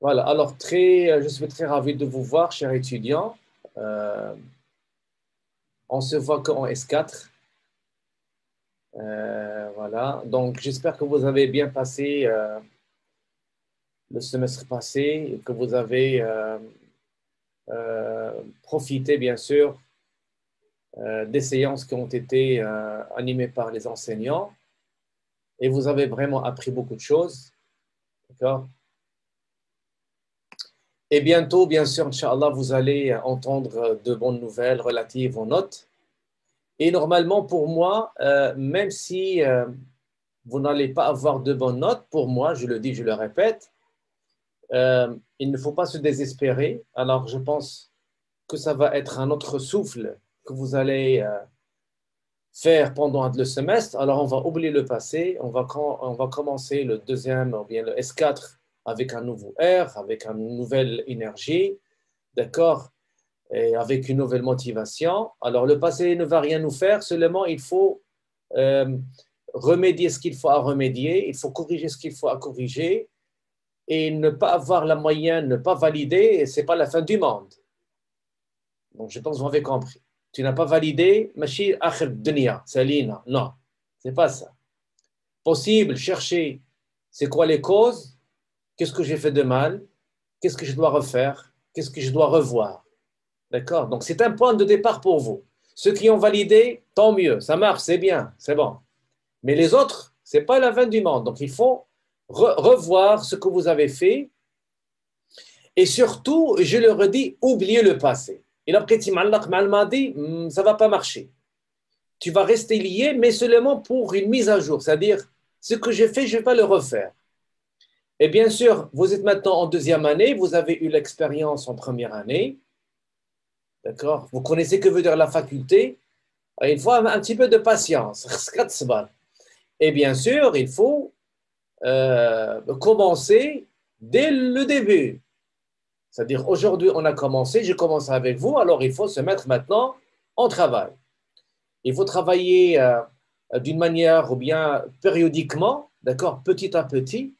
Voilà, alors très, euh, je suis très ravi de vous voir, chers étudiants. Euh, on se voit qu'en S4. Euh, voilà, donc j'espère que vous avez bien passé le semestre passé et que vous avez profité, bien sûr, des séances qui ont été animées par les enseignants et vous avez vraiment appris beaucoup de choses. D'accord? Et bientôt, bien sûr, Inch'Allah, vous allez entendre de bonnes nouvelles relatives aux notes. Et normalement, pour moi, euh, même si euh, vous n'allez pas avoir de bonnes notes, pour moi, je le dis, je le répète, euh, il ne faut pas se désespérer. Alors, je pense que ça va être un autre souffle que vous allez faire pendant le semestre. Alors, on va oublier le passé, on va, on va commencer le deuxième, ou bien le S4 avec un nouveau air, avec une nouvelle énergie, d'accord, et avec une nouvelle motivation. Alors le passé ne va rien nous faire, seulement il faut euh, remédier ce qu'il faut à remédier, il faut corriger ce qu'il faut à corriger, et ne pas avoir la moyenne, ne pas valider, ce n'est pas la fin du monde. Donc je pense que vous avez compris. Tu n'as pas validé, Machi Akhir Dunya, Salina. Non, c'est pas ça. Possible, chercher c'est quoi les causes, Qu'est-ce que j'ai fait de mal? Qu'est-ce que je dois refaire? Qu'est-ce que je dois revoir? D'accord? Donc, c'est un point de départ pour vous. Ceux qui ont validé, tant mieux, ça marche, c'est bien, c'est bon. Mais les autres, ce n'est pas la fin du monde. Donc, il faut revoir ce que vous avez fait. Et surtout, je le redis, oubliez le passé. Et après, tu dit, hmm, ça ne va pas marcher. Tu vas rester lié, mais seulement pour une mise à jour. C'est-à-dire, ce que j'ai fait, je vais pas le refaire. Et bien sûr, vous êtes maintenant en deuxième année, vous avez eu l'expérience en première année. D'accord? Vous connaissez que veut dire la faculté. Il faut un, petit peu de patience. Et bien sûr, il faut euh, commencer dès le début. C'est-à-dire, aujourd'hui, on a commencé, je commence avec vous, alors il faut se mettre maintenant en travail. Il faut travailler euh, d'une manière ou bien périodiquement, d'accord, petit à petit,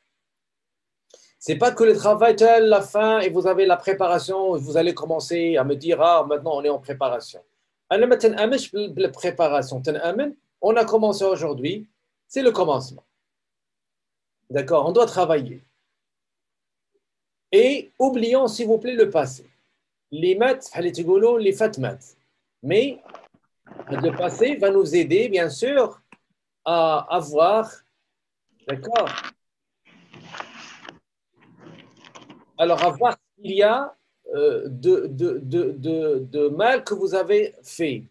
c'est pas que le travail tel la fin et vous avez la préparation, vous allez commencer à me dire ah maintenant on est en préparation. La préparation, on a commencé aujourd'hui, c'est le commencement. D'accord, on doit travailler. Et oublions s'il vous plaît le passé. Les maths, les fatmat. Mais le passé va nous aider bien sûr à avoir d'accord alors à voir s'il y a euh, de, de, de, de, mal que vous avez fait.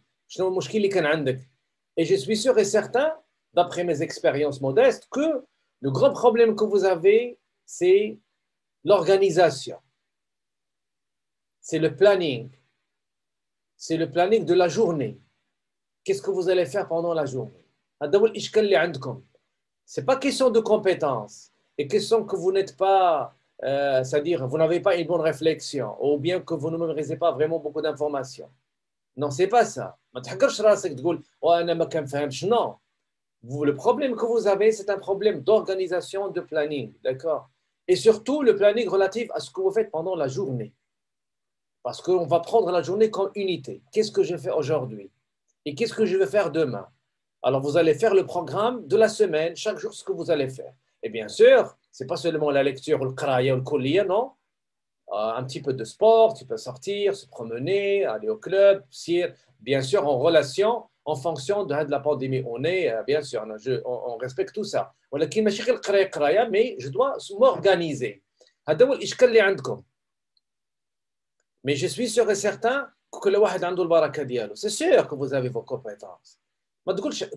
Et je suis sûr et certain, d'après mes expériences modestes, que le grand problème que vous avez, c'est l'organisation. C'est le planning. C'est le planning de la journée. Qu'est-ce que vous allez faire pendant la journée? C'est pas question de compétences et question que vous n'êtes pas euh, c'est-à-dire vous n'avez pas une bonne réflexion, ou bien que vous ne mémorisez pas vraiment beaucoup d'informations. Non, c'est pas ça. Non. Vous, le problème que vous avez, c'est un problème d'organisation, de planning, d'accord? Et surtout, le planning relatif à ce que vous faites pendant la journée. Parce qu'on va prendre la journée comme unité. Qu'est-ce que je fais aujourd'hui? Et qu'est-ce que je vais faire demain? Alors, vous allez faire le programme de la semaine, chaque jour, ce que vous allez faire. Et bien sûr, c'est pas seulement la lecture, le kraya le collier, non? Euh, Un petit peu de sport, tu peux sortir, se promener, aller au club, bien sûr en relation, en fonction de la pandémie. On est, euh, bien sûr, on, respecte tout ça. Mais je dois m'organiser. Mais je suis sûr et certain que le C'est sûr que vous avez vos compétences.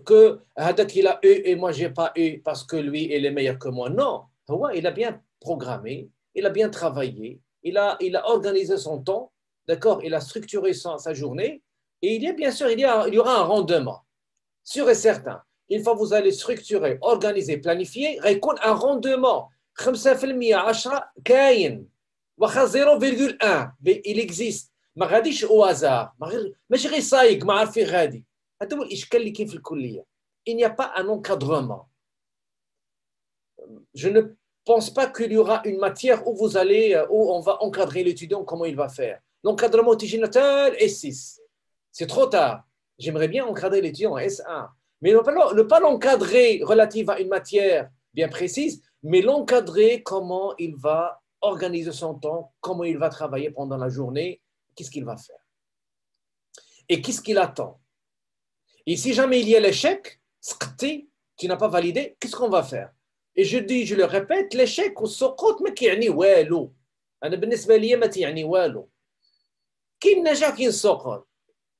que il a eu et moi j'ai pas eu parce que lui il est meilleur que moi. Non il a bien programmé, il a bien travaillé, il a, il a organisé son temps, d'accord Il a structuré sa, journée, et il y a bien sûr, il y, a, il y aura un rendement, sûr et certain. Une fois que vous allez structurer, organiser, planifier, récolte un rendement. 5% 10 0,1 il existe ما غاديش au hasard ماشي غير صايق ما عارفين غادي هذا هو الاشكال اللي كاين في الكليه il n'y a pas un encadrement je ne pense pas qu'il y aura une matière où vous allez, euh, où on va encadrer l'étudiant, comment il va faire. L'encadrement tiginatal est 6. C'est trop tard. J'aimerais bien encadrer l'étudiant en S1. Mais ne pas l'encadrer relative à une matière bien précise, mais l'encadrer comment il va organiser son temps, comment il va travailler pendant la journée, qu'est-ce qu'il va faire. Et qu'est-ce qu'il attend. Et si jamais il y a l'échec, tu n'as pas validé, qu'est-ce qu'on va faire? Et je dis, je le répète, l'échec au sokot ما كيعني والو. أنا بالنسبة لي ما تيعني والو. كي النجاح كي السقوط.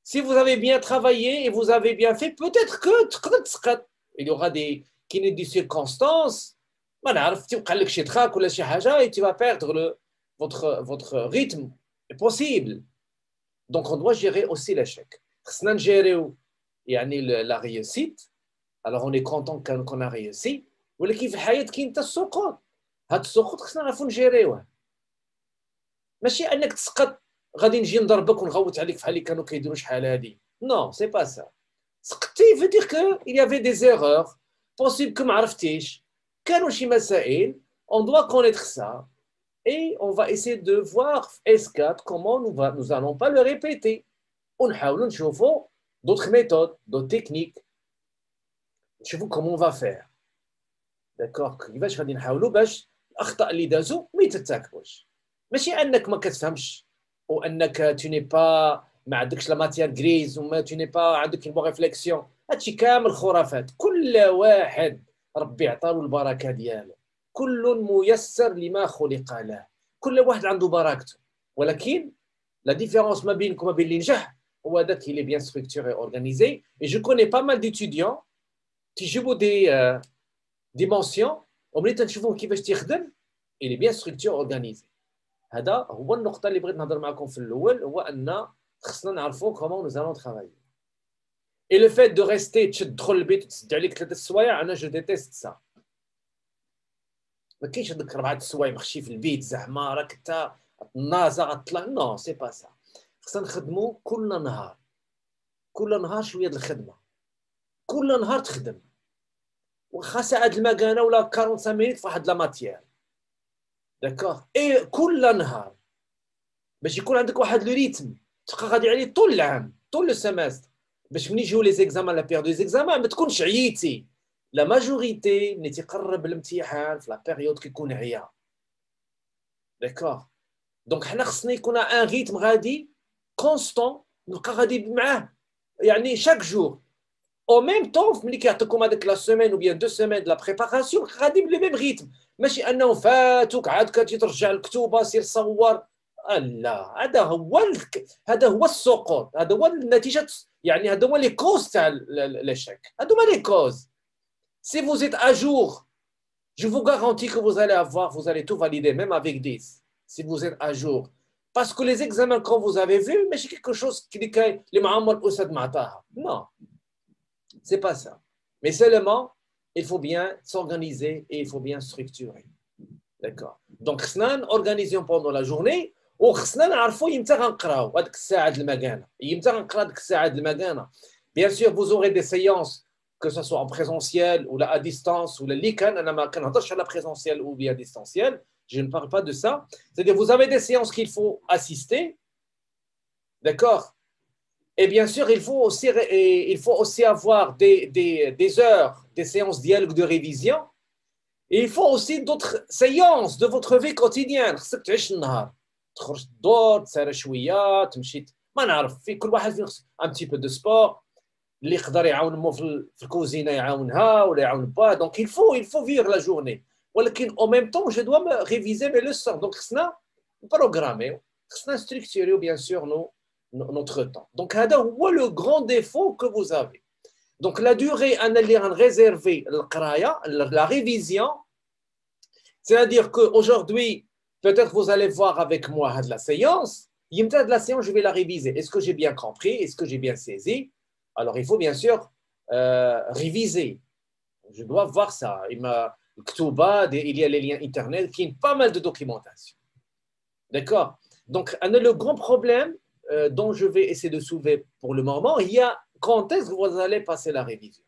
Si vous avez bien travaillé et vous avez bien fait, peut-être que il y aura des qui des circonstances. ما نعرف تبقى لك شي تراك ولا شي حاجه et tu vas perdre le, votre votre rythme est possible. Donc on doit gérer aussi l'échec. خصنا نجيريو يعني la réussite alors on est content qu'on a réussi ولكن في الحياه كاين حتى السقوط هاد السقوط خصنا نعرفوا نجيريوه ماشي انك تسقط غادي نجي نضربك ونغوت عليك بحال اللي كانوا كيديروا شحال هادي نو سي با سا سقطتي في دير كو il y avait des erreurs possible que ما عرفتيش كانوا شي مسائل on doit connaître ça et on va essayer de voir S4 comment nous va nous allons pas le répéter ونحاولوا نشوفوا d'autres méthodes d'autres techniques نشوفوا comment on va faire داكوغ كيفاش غادي نحاولوا باش الاخطاء اللي دازوا ما يتتاكلوش ماشي انك ما كتفهمش وانك تو ني با ما عندكش لا ماتيير غريز وما تو ني با عندك بون ريفليكسيون هادشي كامل خرافات كل واحد ربي عطاله البركه ديالو كل ميسر لما خلق له كل واحد عنده بركته ولكن لا ديفيرونس ما بينك وما بين اللي نجح هو داك اللي بيان ستركتوري اورغانيزي اي جو كوني با مال ديتيديون تيجيبوا دي ديمونسيون وملي تنشوفوه كيفاش تيخدم est bien structuré organisé. هذا هو النقطة اللي بغيت نهضر معكم في الأول هو أن خصنا نعرفوا كومون نو زالون ترافايي اي لو فيت دو ريستي تدخل البيت وتسد عليك ثلاثة السوايع أنا جو ديتيست سا ما كاينش هذوك أربعة السوايع مخشي في البيت زعما راك انت نازا غطلع نو سي با سا خصنا نخدموا كل نهار. كل نهار شوية الخدمة. كل نهار تخدم. واخا ساعه المكانة ولا 45 مينيت في واحد لا ماتيير داكوغ اي كل نهار باش يكون عندك واحد لو ريتم تبقى غادي عليه طول العام طول لو سيمستر باش ملي يجيو لي زيكزامان لا بيريود لي زيكزامان ما تكونش عييتي. لا ماجوريتي ملي تيقرب الامتحان في لا بيريود كيكون عيا. داكوغ دونك حنا خصنا يكون ان ريتم غادي كونستون نبقى غادي معاه. يعني شاك جور أو ميم طون ملي كيعطيكم هذيك لا سيمين ou bien deux semaines de la préparation غادي بلي ميم ريتم ماشي انه فاتوك عاد كتجي ترجع الكتوبه سير صور لا هذا هو هذا هو السقوط هذا هو النتيجه يعني هذا هو لي كوز تاع l'échec هذا هما لي كوز si vous êtes à jour je vous garantis que vous allez avoir vous allez tout valider même avec 10 si vous êtes à jour parce que les examens que vous avez vus ماشي quelque chose الاسد معطاها non c'est pas ça mais seulement il faut bien s'organiser et il faut bien structurer. D'accord Donc, خصنا organisons pendant la journée وخصنا نعرفوا يمتى غنقراو هذيك الساعه د المكانه يمتى غنقرا ديك الساعه د المكانه Bien sûr, vous aurez des séances, que ce soit en présentiel ou à distance ou اللي كان انا ما كنهضرش على présentiel ou bien distanciel, je ne parle pas de ça. C'est-à-dire vous avez des séances qu'il faut assister. D'accord et bien sûr, il faut aussi, il faut aussi avoir des, des, des heures, des séances dialogue de révision. Et il faut aussi d'autres séances de votre vie quotidienne. خصك تعيش النهار تخرج الدور تسارى شويه تمشي ما نعرف في كل واحد فينا ان تي بو دو سبور اللي يقدر يعاون مو في الكوزينه يعاونها ولا يعاون با دونك il faut il faut vivre la journée ولكن au même temps je dois réviser mes leçons donc خصنا بروغرامي خصنا ستركتوريو bien sûr nous notre temps. Donc, c'est le grand défaut que vous avez. Donc, la durée réservée, la révision, c'est-à-dire qu'aujourd'hui, peut-être vous allez voir avec moi la séance. Il de la séance, je vais la réviser. Est-ce que j'ai bien compris? Est-ce que j'ai bien saisi? Alors, il faut bien sûr euh, réviser. Je dois voir ça. Il, il y a les liens Internet qui ont pas mal de documentation. D'accord? Donc, le grand problème, euh, dont je vais essayer de soulever pour le moment, il y a quand est-ce que vous allez passer la révision?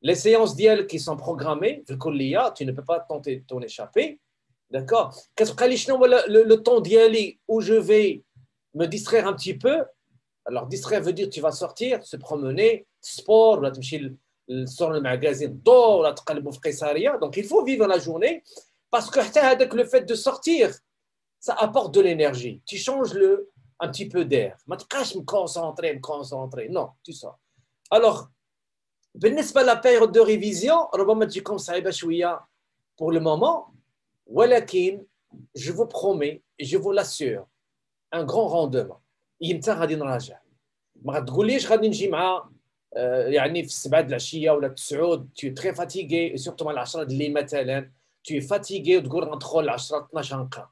Les séances d'IEL qui sont programmées, tu ne peux pas tenter t'en échapper. D'accord? Le, le temps aller où je vais me distraire un petit peu? Alors, distraire veut dire tu vas sortir, se promener, sport, sur le magazine donc il faut vivre la journée parce que le fait de sortir ça apporte de l'énergie tu changes le un petit peu d'air ما تبقاش me concentrer me concentrer non tu sors alors بالنسبه la période de révision ربما تجيكم صعيبه شويه pour le moment ولكن je vous promets et je vous l'assure un grand rendement يمتى غادي نراجع ما غتقوليش غادي نجي مع يعني في السبعه العشيه ولا التسعود tu es très fatigué surtout مع العشره الليل مثلا tu es fatigué وتقول ندخل 10 12 نقرا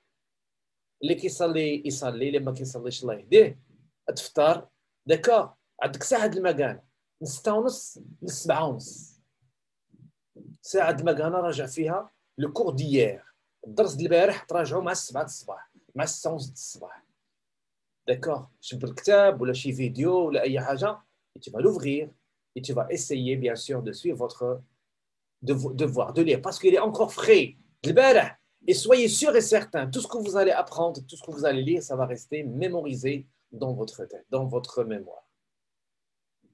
اللي كيصلي يصلي اللي ما كيصليش الله يهديه تفطر داكا عندك ساعه المكانه من 6 ونص ل 7 ونص ساعه المكانه راجع فيها لو كور ديير الدرس ديال البارح تراجعوا مع 7 الصباح مع 6 ونص الصباح داكور شوف الكتاب ولا شي فيديو ولا اي حاجه tu vas l'ouvrir et tu vas essayer bien sûr de suivre votre devoir de lire parce qu'il est encore frais. Et soyez sûr et certain, tout ce que vous allez apprendre, tout ce que vous allez lire, ça va rester mémorisé dans votre tête, dans votre mémoire.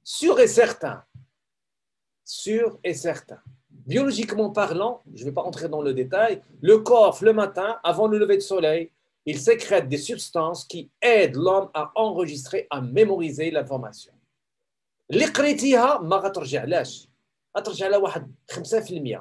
Sûr et certain. Sûr et certain. Biologiquement parlant, je ne vais pas entrer dans le détail, le corps, le matin, avant le lever de soleil, il sécrète des substances qui aident l'homme à enregistrer, à mémoriser l'information. اللي قريتيها ما غترجعلاش غترجع لها واحد 5%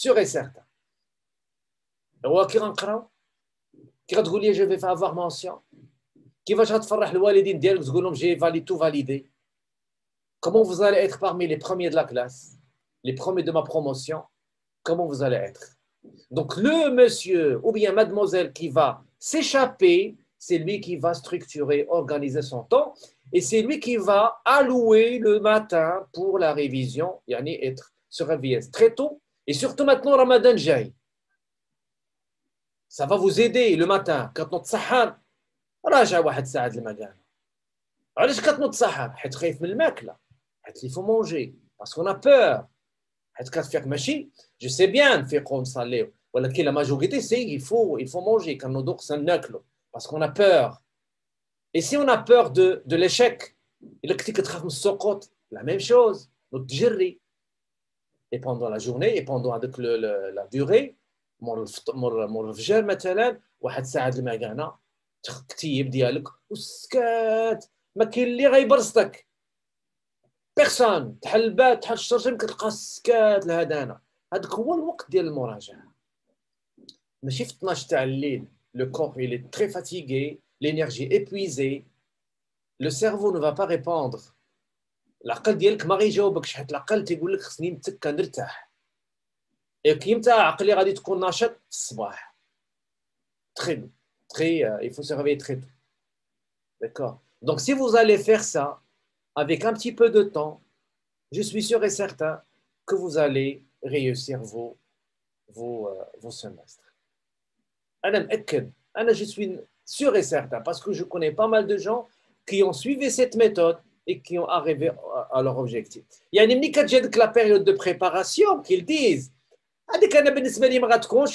سيغ اي سيغتان هو كي غنقراو كي غتقول لي جو في افوار مونسيون كيفاش غتفرح الوالدين ديالك تقول لهم جي فالي تو فاليدي comment vous allez être parmi les premiers de la classe les premiers de ma promotion comment vous allez être donc le monsieur ou bien mademoiselle qui va s'échapper c'est lui qui va structurer, organiser son temps, et c'est lui qui va allouer le matin pour la révision, yani être se réveiller très tôt, et surtout maintenant Ramadan Jai. Ça va vous aider le matin quand on tsahar, راجع واحد ساعة المكان. علاش كتنوض تسحر؟ حيت خايف من الماكلة. حيت il faut manger parce qu'on a peur. حيت كتفيق ماشي جو سي بيان نفيقوا ونصليو ولكن لا ماجوريتي سي il faut il faut manger كنوضو خصنا ناكلو. parce qu'on a peur. Et si on a peur de, de l'échec, la même chose, notre jury. Et pendant la journée, et pendant avec le, le, la durée, مور الفجر مثلا واحد ساعه المكانه الكتيب ديالك وسكات ما كاين اللي غيبرصتك بيرسون تحل الباب تحل الشرجم كتلقى سكات لهذا هذاك هو الوقت ديال المراجعه ماشي في 12 تاع الليل le corps il est très fatigué, l'énergie épuisée, le cerveau ne va pas répondre. العقل ديالك ما غيجاوبكش حيت العقل تيقول لك خصني نتكا نرتاح كي امتى عقلي غادي تكون ناشط في الصباح très très euh, il faut se réveiller très tôt d'accord donc si vous allez faire ça avec un petit peu de temps je suis sûr et certain que vous allez réussir vos vos, euh, vos semestres je suis sûr et certain parce que je connais pas mal de gens qui ont suivi cette méthode et qui ont arrivé à leur objectif. Il y a une la période de préparation qu'ils disent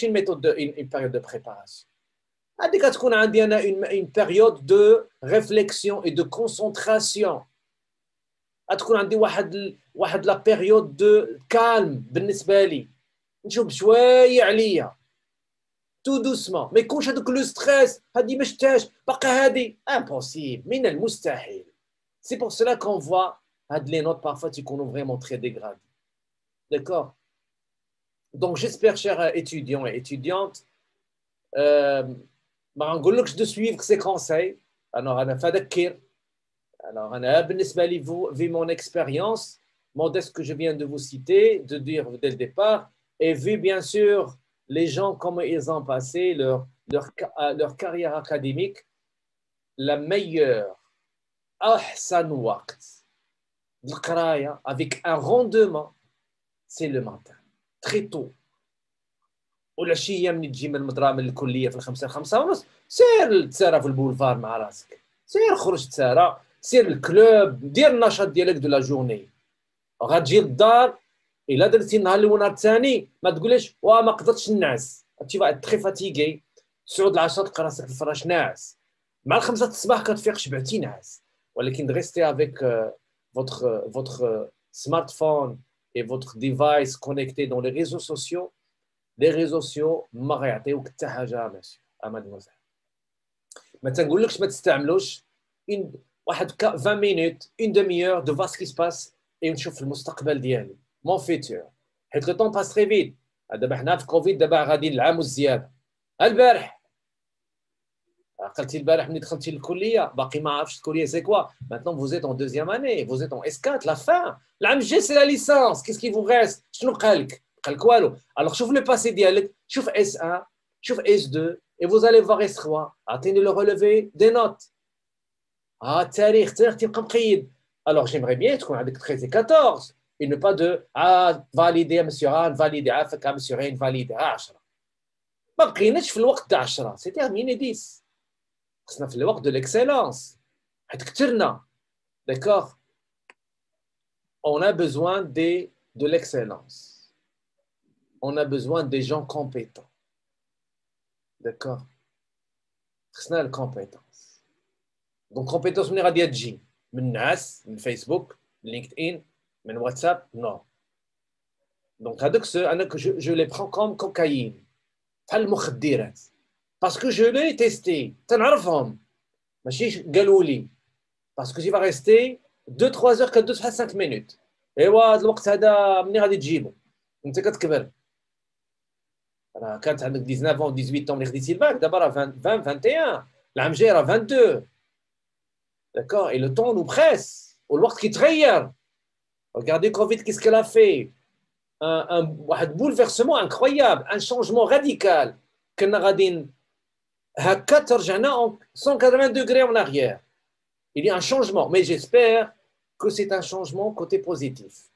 une méthode de, une, une période de préparation. Une, une période de réflexion et de concentration. واحد la période de calme بالنسبه لي نشوف شويه عليا tout doucement mais quand j'ai le stress هذه ما شتاش باقي هذه impossible من المستحيل c'est pour cela qu'on voit les parfois qu'on est vraiment très dégradé. D'accord? Donc j'espère, chers étudiants et étudiantes, euh, de suivre ces conseils. Alors, on a fait Alors, on a, vu mon expérience, mon que je viens de vous citer, de dire dès le départ, et vu bien sûr les gens, comment ils ont passé leur, leur, leur carrière académique, la meilleure waqt, avec un rendement, c'est le matin, très tôt. ولا شي أيام اللي تجي من المدرسة من الكلية في الخمسة الخمسه ونص. سير تسارى في البولفار مع راسك. سير خرج تسارى سير الكلوب. دير النشاط ديالك دو لا جورني. غتجي للدار إلا درتي النهار الأول والنهار الثاني ما تقوليش واه ما قدرتش نعس. تي فا تري فاتيغي تسعود العشاء تلقى راسك في الفراش ناعس. مع الخمسة الصباح كتفيق شبعتي ناعس ولكن ريستي افيك فوتر فوتر سمارتفون اي فوتر ديفايس كونيكتي دون لي ريزو سوسيو لي ريزو سوسيو ما غيعطيوك حتى حاجه ماشي مادموزيل ما تنقولكش ما تستعملوش واحد 20 مينوت اون دمي اور دو فاس كي سباس اي نشوف المستقبل ديالي مون فيتور حيت لو طون باس تري فيت دابا حنا في كوفيد دابا غادي العام والزياده البارح عقلتي البارح ملي دخلتي للكليه باقي ما عرفتش الكليه سي كوا ماتنون فوزيت اون دوزيام اني فوزيت اون اس 4 لا فان العام الجاي سي لا ليسانس كيس كي فو غيست شنو بقى لك بقى لك والو الوغ شوف لو باسي ديالك شوف اس 1 شوف اس 2 et vous allez voir S3 عطيني لو relevé des notes اه التاريخ التاريخ تيبقى مقيد alors j'aimerais bien تكون عندك 13 et 14 et ne pas de ah, valider monsieur A, valider A, fait monsieur A, valider A10. ما بقيناش في الوقت تاع 10 سي تيرميني 10 خصنا في الوقت دو ليكسيلونس حيت كثرنا داكوغ on a besoin de, de l'excellence. On a besoin des gens compétents. D'accord خصنا الكومبيتونس دونك كومبيتونس من غادي تجي من الناس من فيسبوك من لينكد ان من واتساب نو دونك هذوك انا جو لي برون باسكو جو لي تيستي تنعرفهم ماشي قالوا لي باسكو تي فا ريستي 2 3 زور كدوز بحال 5 مينوت ايوا هذا الوقت هذا منين غادي تجيبو انت كتكبر راه كانت عندك 19 و 18 ملي خديتي الباك دابا راه 20 21 العام الجاي راه 22 داكور اي لو طون نو بريس والوقت كيتغير Regardez Covid, qu'est-ce qu'elle a fait un, un, un, bouleversement incroyable, un changement radical. à 180 degrés en arrière. Il y a un changement, mais j'espère que c'est un changement côté positif.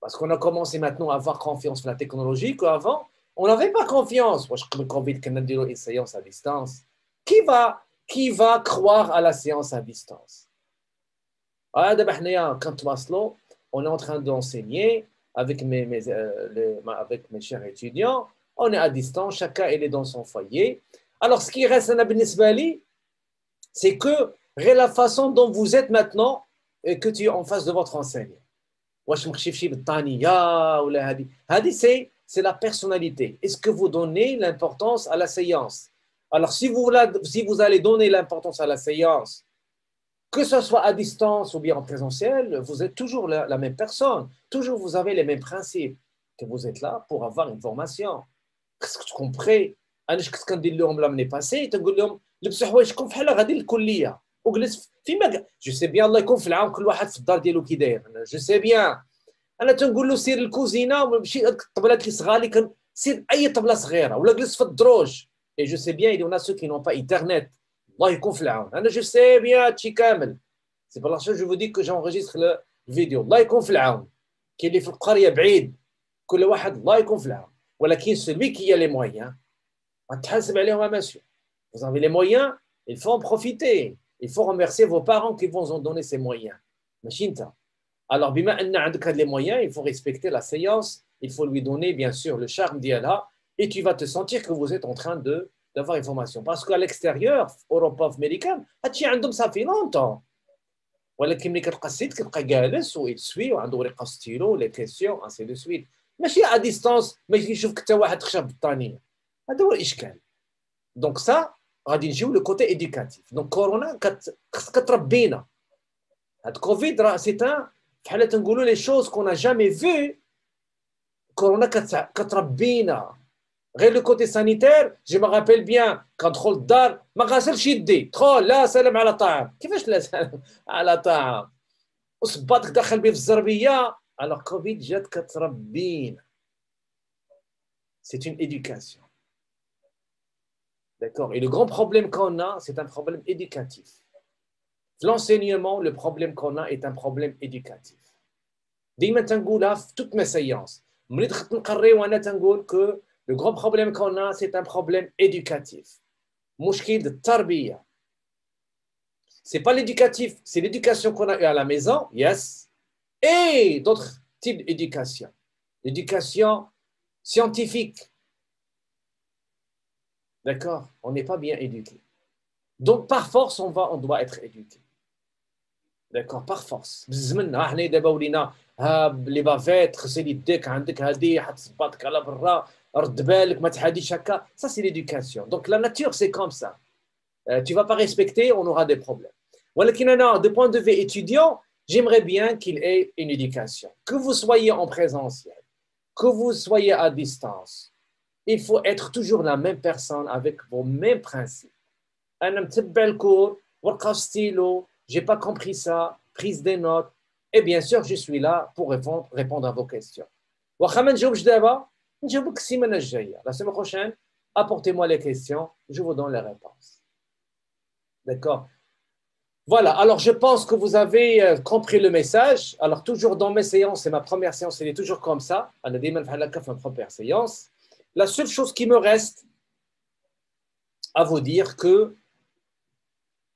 Parce qu'on a commencé maintenant à avoir confiance dans la technologie qu'avant, on n'avait pas confiance. Moi, je Covid, une séance à distance. Qui va, qui va croire à la séance à distance? Ah, quand on est en train d'enseigner avec mes, mes, euh, avec mes chers étudiants. On est à distance, chacun est dans son foyer. Alors, ce qui reste à Bali, c'est que la façon dont vous êtes maintenant et que tu es en face de votre enseignant. C'est la personnalité. Est-ce que vous donnez l'importance à la séance? Alors, si vous, si vous allez donner l'importance à la séance que ce soit à distance ou bien en présentiel, vous êtes toujours la, la, même personne. Toujours, vous avez les mêmes principes. Que vous êtes là pour avoir une formation. Qu'est-ce que tu comprends? أنا كنت كندير لهم l'année passée تنقول لهم لبسوا حوايجكم بحال غادي للكلية. وجلس فيما جو سي بيان الله يكون في العون كل واحد في الدار ديالو كي داير. جو سي بيان أنا تنقول له سير الكوزينة ومشي الطبلات اللي صغالي سير أي طبلة صغيرة. ولا جلس في الدروج. اي جو سي بيان a ceux qui n'ont pas internet. الله يكون في العون. أنا جو سي بيان هادشي كامل. سي بور لاشو جو دي كو جونغيستر الفيديو الله يكون في العون. كاين اللي في القرية بعيد. كل واحد الله يكون في العون. ولكن سلوي كي لي مسيو Vous avez les moyens, il faut en profiter. Il faut remercier vos parents qui vous ont donné ces moyens. ماشي انت. Alors, بما ان عندك les moyens, il faut respecter la séance, il faut lui donner bien sûr le charme d'Yallah et tu vas te sentir que vous êtes en train de d'avoir une formation. Parce qu'à l'extérieur, Europe américaine, هادشي عندهم صافي لونتون. ولكن ملي كتلقى السيد كتلقى جالس ويتسوي وعنده ورقه ستيلو لي كيسيون انسي دو سويت ماشي ا ديستونس ما يشوفك حتى واحد خشب بالطانيه هذا هو الإشكال. دونك سا غادي نجيو لو كوتي ايديكاتيف دونك كورونا كتربينا. هاد كوفيد راه سي ان بحال تنقولوا لي شوز كون جامي في كورونا كتربينا. غير لو كوتي سانيتير جي ما رابيل بيان كندخل الدار ما غاسلش يدي. دخل لا سلام على طعام. كيفاش لا سلام على طعام؟ وصباطك داخل بيه في الزربية على كوفيد جات كتربينا. سي اون ايديوكاسيون D'accord Et le grand problème qu'on a, c'est un problème éducatif. L'enseignement, le problème qu'on a est un problème éducatif. ديما تنقولها في toutes mes séances. ملي دخلت نقري وانا تنقول que le grand problème qu'on a, c'est un problème éducatif. مشكل التربية. C'est pas l'éducatif, c'est l'éducation qu'on a eu à la maison, yes, et d'autres types d'éducation. L'éducation scientifique. D'accord On n'est pas bien éduqué. Donc, par force, on, va, on doit être éduqué. D'accord Par force. Les bavettes, c'est l'idée عندك هذه حط صباطك على برا رد بالك ما تحاديش هكا ça c'est l'éducation donc la nature c'est comme ça euh, tu vas pas respecter on aura des problèmes ولكن انا de point de vue étudiant j'aimerais bien qu'il ait une éducation que vous soyez en présentiel que vous soyez à distance il faut être toujours la même personne avec vos mêmes principes. Un petit bel cours, workout stylo, j'ai pas compris ça, prise des notes. Et bien sûr, je suis là pour répondre, à vos questions. La semaine prochaine, apportez-moi les questions, je vous donne les réponses. D'accord? Voilà, alors je pense que vous avez euh, compris le message. Alors toujours dans mes séances, c'est ma première séance, elle est toujours comme ça. On a dit, ma première séance. La seule chose qui me reste à vous dire que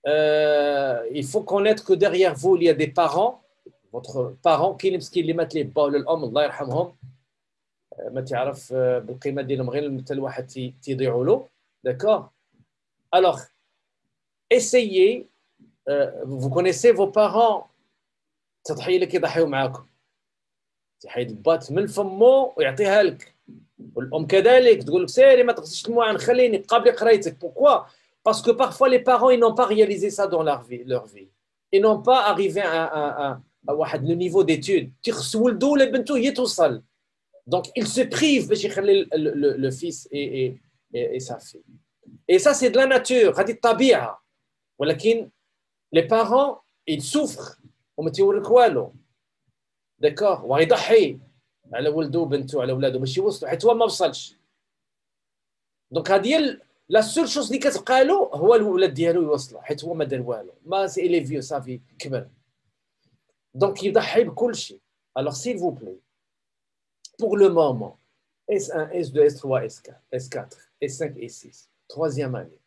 euh, il faut connaître que derrière vous, il y a des parents, votre parent qui les mettent les balles, Allah yarhamhum, ما تعرف بالقيمه ديالهم غير حتى الواحد تيضيعوا له d'accord alors essayez vous connaissez vos parents تضحي لك يضحيوا معاكم تحيد البات من فمه ويعطيها لك والام كذلك تقول لك سيري ما تغسلش المواعن خليني قابلي قرايتك بوكوا parce que parfois les parents ils n'ont pas réalisé ça dans leur vie leur vie ils n'ont pas arrivé à, à, à, à واحد le niveau d'études تيخص ولده ولا بنته هي توصل donc il se prive باش يخلي le, le, le fils et, et, et, et sa fille et ça c'est de la nature هذه الطبيعه ولكن les parents ils souffrent وما تيوريك والو داكوغ وغيضحي على ولده وبنته على ولاده باش يوصلوا حيت هو ما وصلش دونك هذه لا سول شوز اللي كتبقى له هو الولاد ديالو يوصلوا حيت هو ما دار والو ما سي الي فيو صافي كبر دونك يضحي بكل شيء الوغ سيل فو بلي بور لو مومون S1, S2, S3, S4, S4, S5, S6, troisième année.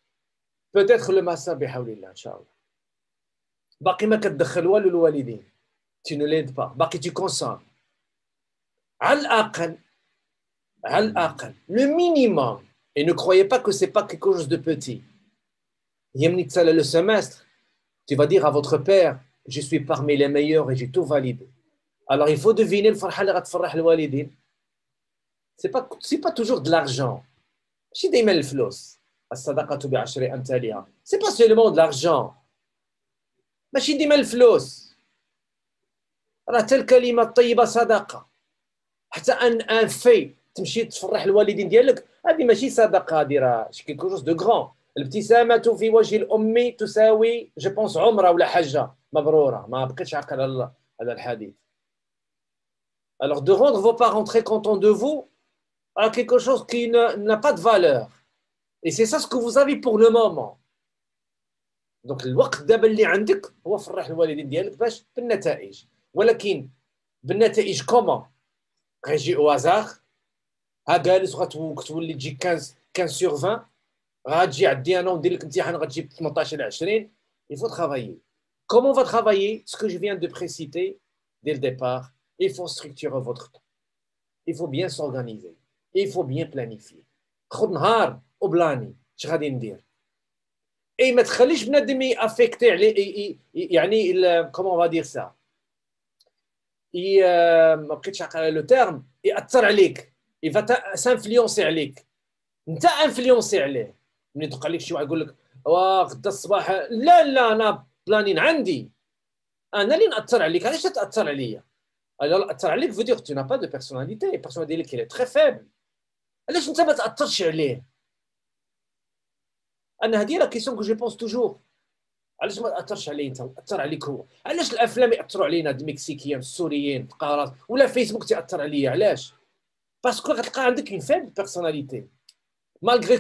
Peut-être le master بحول الله إن شاء الله. باقي ما كتدخل والو الوالدين. Tu ne l'aides pas. باقي tu consommes. le minimum et ne croyez pas que c'est pas quelque chose de petit. يمني تسالى le semestre. Tu vas dire à votre père je suis parmi les meilleurs et j'ai tout validé. Alors il faut deviner الفرحة اللي غتفرح الوالدين. C'est pas c'est pas toujours de l'argent. ماشي دايما الفلوس. الصدقة بعشر أمثالها. C'est pas seulement de l'argent. ماشي ديما الفلوس. راه حتى الكلمة الطيبة صدقة. حتى أن ان في تمشي تفرح الوالدين ديالك هذه ماشي صدقة هذه راه شي كيكو دو غران الابتسامة في وجه الأم تساوي جو بونس عمرة ولا حجه مبرورة ما بقيتش عاقل على هذا الحديث. Alors de rendre vos parents très contents de vous à quelque chose qui n'a pas de valeur. Et c'est ça ce que vous avez pour le moment. Donc الوقت دابا اللي عندك هو فرح الوالدين ديالك باش بالنتائج. ولكن بالنتائج كومون غيجي او هازار ها جالس غتولي تجي 15 15 سور 20 غتجي عندي انا وندير لك امتحان غتجيب 18 ل 20 il faut travailler comment on va travailler ce que je viens de préciter dès le départ il faut structurer votre temps il faut bien s'organiser il faut bien planifier خذ نهار وبلاني اش غادي ندير اي ما تخليش بنادم افيكتي عليه يعني كومون فا دير سا ما بقيتش على لو تيرم. يأثر عليك. va s'influencer عليك. أنت انفلونسي عليه. ملي يدق عليك شي واحد يقول لك وا غدا الصباح. لا لا أنا بلانين عندي. أنا اللي ناثر عليك. علاش تأثر عليا؟ Alors أثر عليك فو دير n'as pas de personnalité. La personnalité ديالك est très faible. علاش أنت ما تأثرش عليه؟ أنا هذه لا كيسيون كو جو بونس توجور علاش ما تأثرش عليه أنت؟ أثر عليك هو. علاش الأفلام يأثروا علينا المكسيكيين السوريين القارات؟ ولا فيسبوك تأثر عليا؟ علاش؟ باسكو غتلقى عندك اون فيبل بيرسوناليتي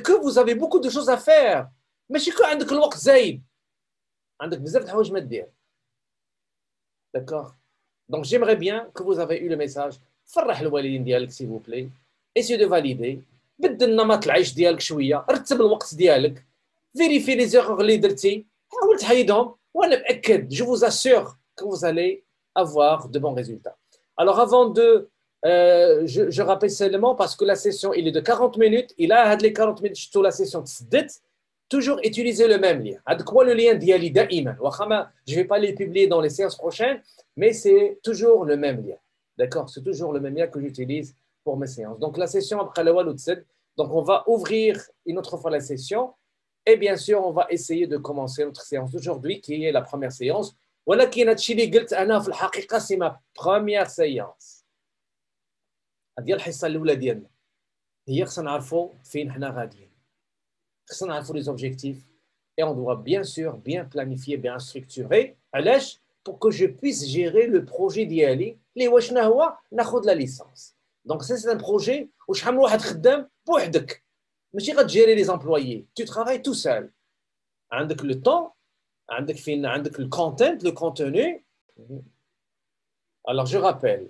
que vous avez beaucoup de choses à faire. ماشي كو عندك الوقت زايد. عندك بزاف د الحوايج ما دير. داكوغ دونك جيمري بيان كو vous avez eu le message. فرح الوالدين ديالك سي فو بلي اسيو دو فاليدي بدل نمط العيش ديالك شوية. رتب الوقت ديالك. فيريفي لي زيغور اللي درتي. Eh, je vous assure que vous allez avoir de bons résultats. Alors avant de, euh, je, rappelle seulement parce que la session, il est de 40 minutes, il a les 40 minutes sur la session de toujours utiliser le même lien. quoi le lien? d'Yali Da'iman Je ne vais pas les publier dans les séances prochaines, mais c'est toujours le même lien. D'accord? C'est toujours le même lien que j'utilise pour mes séances. Donc la session après le Walud donc on va ouvrir une autre fois la session et bien sûr on va essayer de commencer notre séance d'aujourd'hui qui est la première séance. Voilà qui c'est ma première séance. هذه الحصه الاولى ديالنا هي خصنا نعرفوا فين حنا غاديين خصنا نعرفوا لي زوبجيكتيف et on doit bien sûr bien planifier bien structurer علاش pour que je puisse gérer le projet ديالي اللي هو شنو هو ناخذ لا ليسونس دونك سي ان بروجي وشحال من واحد خدام بوحدك ماشي غتجيري لي زامبلويي تو ترافاي تو سول عندك لو طون عندك فين عندك الكونتنت لو كونتوني alors je rappelle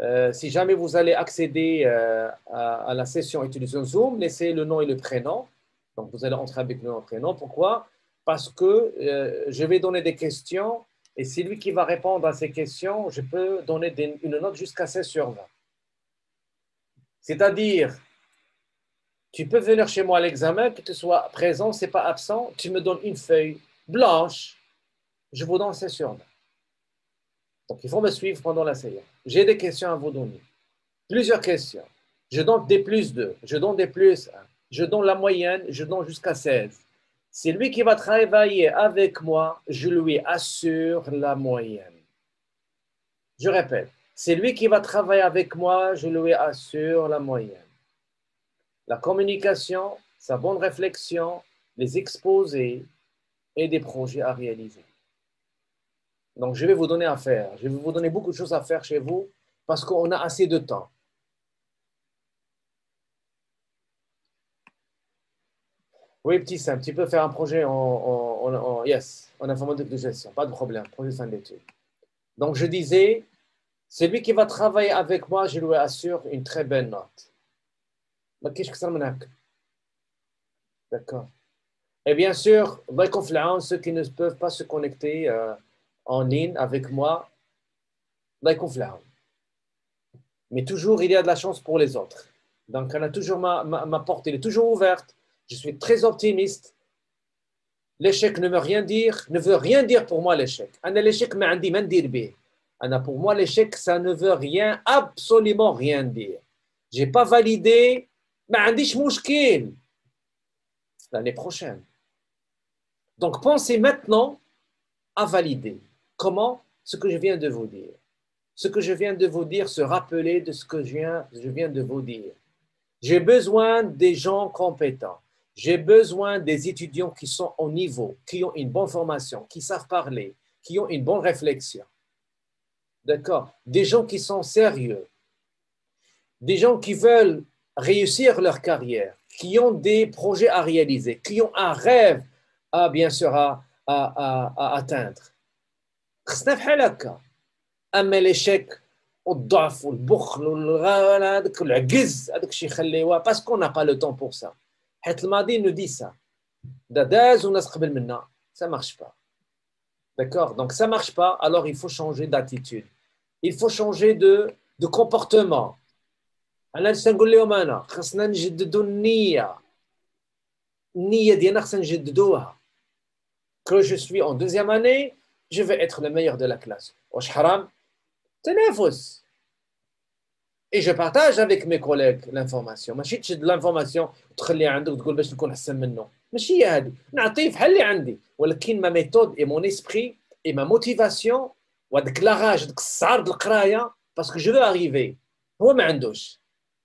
Euh, si jamais vous allez accéder euh, à, la session utilisant Zoom, laissez le nom et le prénom. Donc, vous allez entrer avec le nom et le prénom. Pourquoi Parce que euh, je vais donner des questions et c'est lui qui va répondre à ces questions. Je peux donner une note jusqu'à 16 sur 20. C'est-à-dire, tu peux venir chez moi à l'examen, que tu sois présent, c'est pas absent, tu me donnes une feuille blanche, je vous donne 16 sur 20. Donc, il faut me suivre pendant la séance. J'ai des questions à vous donner. Plusieurs questions. Je donne des plus 2, je donne des plus 1, je donne la moyenne, je donne jusqu'à 16. C'est lui qui va travailler avec moi, je lui assure la moyenne. Je répète, c'est lui qui va travailler avec moi, je lui assure la moyenne. La communication, sa bonne réflexion, les exposés et des projets à réaliser. Donc, je vais vous donner à faire. Je vais vous donner beaucoup de choses à faire chez vous parce qu'on a assez de temps. Oui, petit simple. Tu peux faire un projet en, yes, en informatique de gestion. Pas de problème. Projet fin d'études. Donc, je disais, celui qui va travailler avec moi, je lui assure une très belle note. D'accord. Et bien sûr, ceux qui ne peuvent pas se connecter, euh, en ligne avec moi, mais toujours il y a de la chance pour les autres. Donc, on a toujours ma, ma, porte, est toujours ouverte. Je suis très optimiste. L'échec ne veut rien dire, ne veut rien dire pour moi l'échec. l'échec, pour moi l'échec, ça ne veut rien, absolument rien dire. J'ai pas validé, mais l'année prochaine. Donc pensez maintenant à valider. Comment Ce que je viens de vous dire. Ce que je viens de vous dire, se rappeler de ce que je viens, je viens de vous dire. J'ai besoin des gens compétents. J'ai besoin des étudiants qui sont au niveau, qui ont une bonne formation, qui savent parler, qui ont une bonne réflexion. D'accord? Des gens qui sont sérieux. Des gens qui veulent réussir leur carrière, qui ont des projets à réaliser, qui ont un rêve à, bien sûr, à, à atteindre. خصنا بحال هكا اما ليشيك والضعف والبخل هذاك العجز هذاك الشيء خليه باسكو نا با لو طون بور سا حيت الماضي نو دي سا دا داز وناس قبل منا سا مارش با D'accord Donc ça ne marche pas, alors il faut changer d'attitude. Il faut changer de, de comportement. أنا نقول لهم أنا خصنا نجددوا النية. النية ديالنا خصنا نجددوها. Que je suis en deuxième année, je vais être le meilleur de la classe. واش حرام تنافس Et je partage avec mes collègues l'information. ماشي تشد l'information وتخليها عندك وتقول باش نكون احسن منه. ماشي هي هذه. نعطيه بحال اللي عندي. ولكن ما ميثود اي مون اسبري اي ما موتيفاسيون وهذاك لاراج هذاك السعر د القرايه باسكو جو فو اريفي. هو ما عندوش.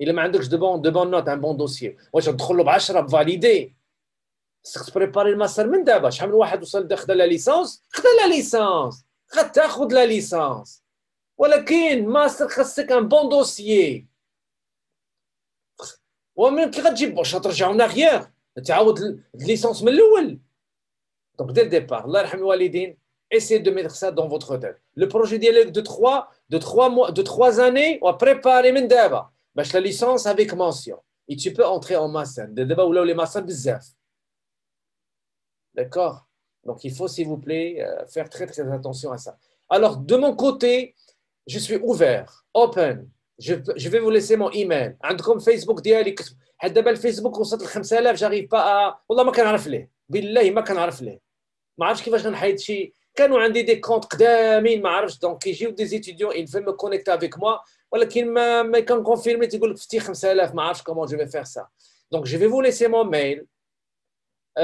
الا ما عندكش دو بون دو بون نوت ان بون دوسيي واش تدخل له ب 10 فاليدي خصك تبريباري الماستر من دابا شحال من واحد وصل خدا لا ليسونس خدا لا ليسونس غتاخذ لا ليسونس ولكن ماستر خاصك ان بون دوسيي ومن كي غتجيب واش غترجعوا ناغيير تعاود ليسونس من الاول دونك دير ديبار الله يرحم الوالدين essayez de mettre ça dans votre tête. Le projet dialogue de 3 de 3 mois de 3 années ou préparer من دابا باش la licence avec mention et tu peux entrer en master. De دابا ولاو les masters بزاف. D'accord Donc il faut s'il vous plaît faire très très attention à ça. Alors de mon côté, je suis ouvert, open. Je, je vais vous laisser mon email. عندكم فيسبوك ديالي حتى دابا الفيسبوك وصلت ل 5000 جاريف با والله ما كنعرف ليه بالله ما كنعرف ليه ما عرفتش كيفاش غنحيد شي كانوا عندي دي كونت قدامين ما عرفتش دونك كيجيو دي زيتيديون il veut me connecter avec moi ولكن ما ما كان كونفيرمي تيقول لك فتي 5000 ما عرفتش كومون جو في فير سا دونك جو في vous laisser mon mail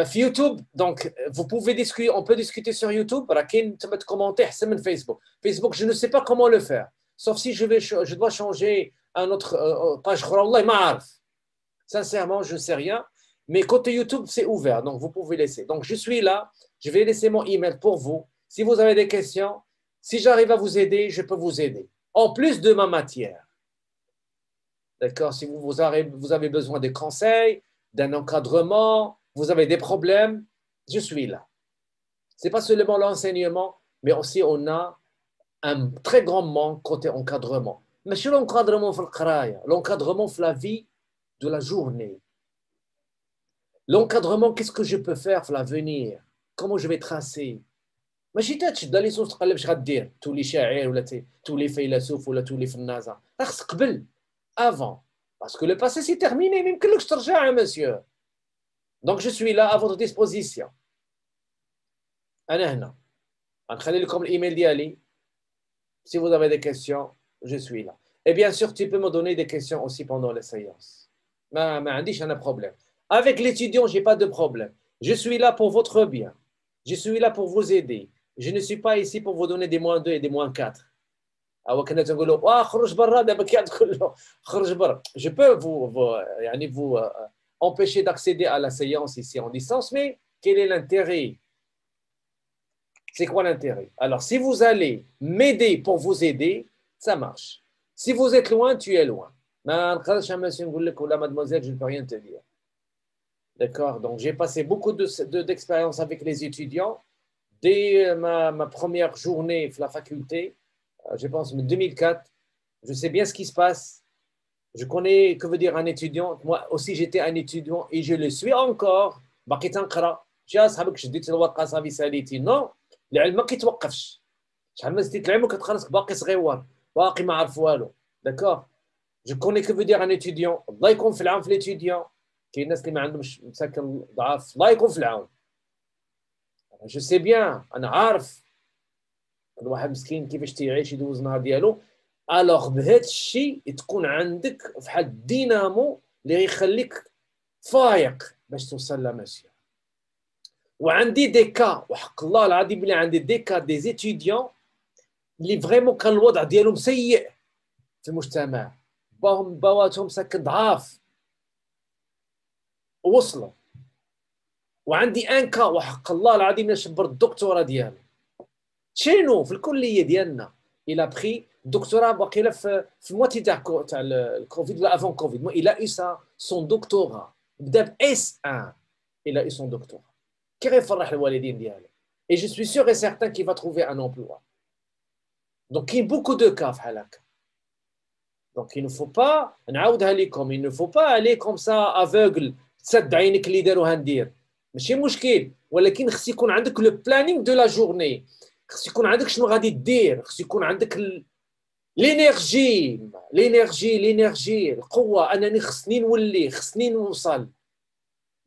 في يوتيوب دونك vous pouvez discuter on peut discuter sur YouTube راه كاين تما تكومونتي احسن من فيسبوك فيسبوك je ne sais pas comment le faire sauf si je vais je dois changer un autre euh, page والله ما عارف sincèrement je ne sais rien mais côté YouTube c'est ouvert donc vous pouvez laisser donc je suis là je vais laisser mon email pour vous si vous avez des questions si j'arrive à vous aider je peux vous aider en plus de ma matière d'accord si vous, avez besoin de conseils d'un encadrement vous avez des problèmes, je suis là. Ce n'est pas seulement l'enseignement, mais aussi on a un très grand manque côté encadrement. Mais sur l'encadrement, l'encadrement la vie de la journée. L'encadrement, qu'est-ce que je peux faire pour l'avenir? Comment je vais tracer? ماشي تشد لي سوس تقلب اش غدير تولي شاعر ولا تولي فيلسوف ولا تولي فنازه خاص قبل افون باسكو لو باسي سي تيرميني ما يمكنلكش ترجع مسيو Donc, je suis là à votre disposition. أنا هنا. غنخلي لكم l'email ديالي. Si vous avez des questions, je suis là. Et bien sûr, tu peux me donner des questions aussi pendant les séances. ما ما عنديش أنا problème. Avec l'étudiant, j'ai pas de problème. Je suis là pour votre bien. Je suis là pour vous aider. je ne suis pas ici pour vous donner des moins 2 et des moins 4. Ah, je peux vous, vous euh, empêcher d'accéder à la séance ici en distance, mais quel est l'intérêt? C'est quoi l'intérêt? Alors, si vous allez m'aider pour vous aider, ça marche. Si vous êtes loin, tu es loin. Mademoiselle, je ne peux rien te dire. D'accord? Donc, j'ai passé beaucoup d'expériences avec les étudiants Dès ma, ma première journée à la faculté, je pense en 2004, je sais bien ce qui se passe je connais que veut dire un étudiant. Moi aussi, j'étais un étudiant et je le suis encore. باقي تنقرا شي اصحابك شديت الورقه صافي ساليتي نو العلم ما كيتوقفش شحال ما زديت العلم وكتخلص باقي صغيور باقي ما عارف والو داكور جو كوني كو دير ان étudiant الله يكون في العون في ليتيديون كاين الناس اللي ما عندهمش مساكن ضعاف الله يكون في العون جو سي بيان أنا عارف. كل واحد مسكين كيفاش تيعيش يدوز النهار ديالو. الوغ بهذا الشيء تكون عندك فحال الدينامو اللي يخليك فايق باش توصل لماشيه وعندي دي كا وحق الله العظيم بلي عندي دي كا دي زيتيديون اللي فريمون كان الوضع ديالهم سيء في المجتمع. باهم بواتهم ساكن ضعاف. وصلوا. وعندي أنكا وحق الله العظيم نشبر الدكتوراه ديالو شنو في الكلية ديالنا؟ إلى بخي الدكتوراه باقيلا في في مواتي تاع تاع الكوفيد ولا أفون كوفيد إلى اي سون دكتوراه بدا ب اس 1 إلى سون دكتوراه كي غيفرح الوالدين ديالو اي جو سوي سيغ اي سيغتان كي فا تروفي ان امبلوا دونك كاين بوكو دو كا فحال هكا دونك il ne faut pas, il ne faut pas aller comme ça aveugle, تسد عينك اللي داروها ندير. ماشي مشكل ولكن خص يكون عندك لو بلانينغ دو لا جورني خص يكون عندك شنو غادي دير خص يكون عندك لينيرجي لينيرجي لينيرجي القوة. أنني خصني نولي خصني نوصل.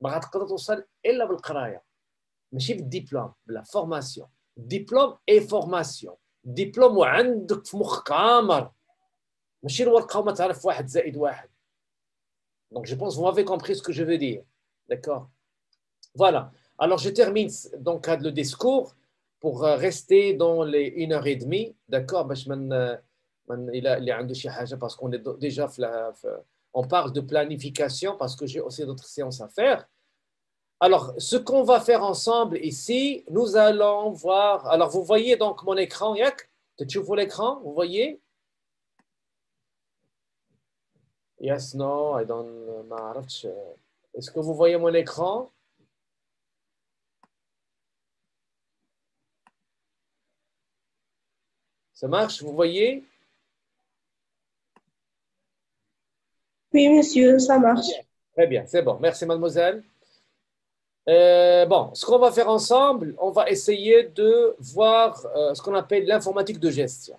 ما غتقدر توصل إلا بالقراية. ماشي بالديبلوم بلا فورماسيون ديبلوم اي فورماسيون ديبلوم وعندك في مخك عامر ماشي الورقة وما تعرف واحد زائد واحد. Pense que vous m'avez compris ce que je veux dire. D'accord? Voilà. Alors, je termine donc le discours pour rester dans les une heure et demie. D'accord Parce qu'on est déjà. On parle de planification parce que j'ai aussi d'autres séances à faire. Alors, ce qu'on va faire ensemble ici, nous allons voir. Alors, vous voyez donc mon écran, Yak? Tu vois l'écran? Vous voyez? Yes, no, I don't. Est-ce que vous voyez mon écran? Ça marche Vous voyez? Oui, monsieur, ça marche. Très bien, c'est bon. Merci, mademoiselle. Euh, bon, ce qu'on va faire ensemble, on va essayer de voir euh, ce qu'on appelle l'informatique de gestion.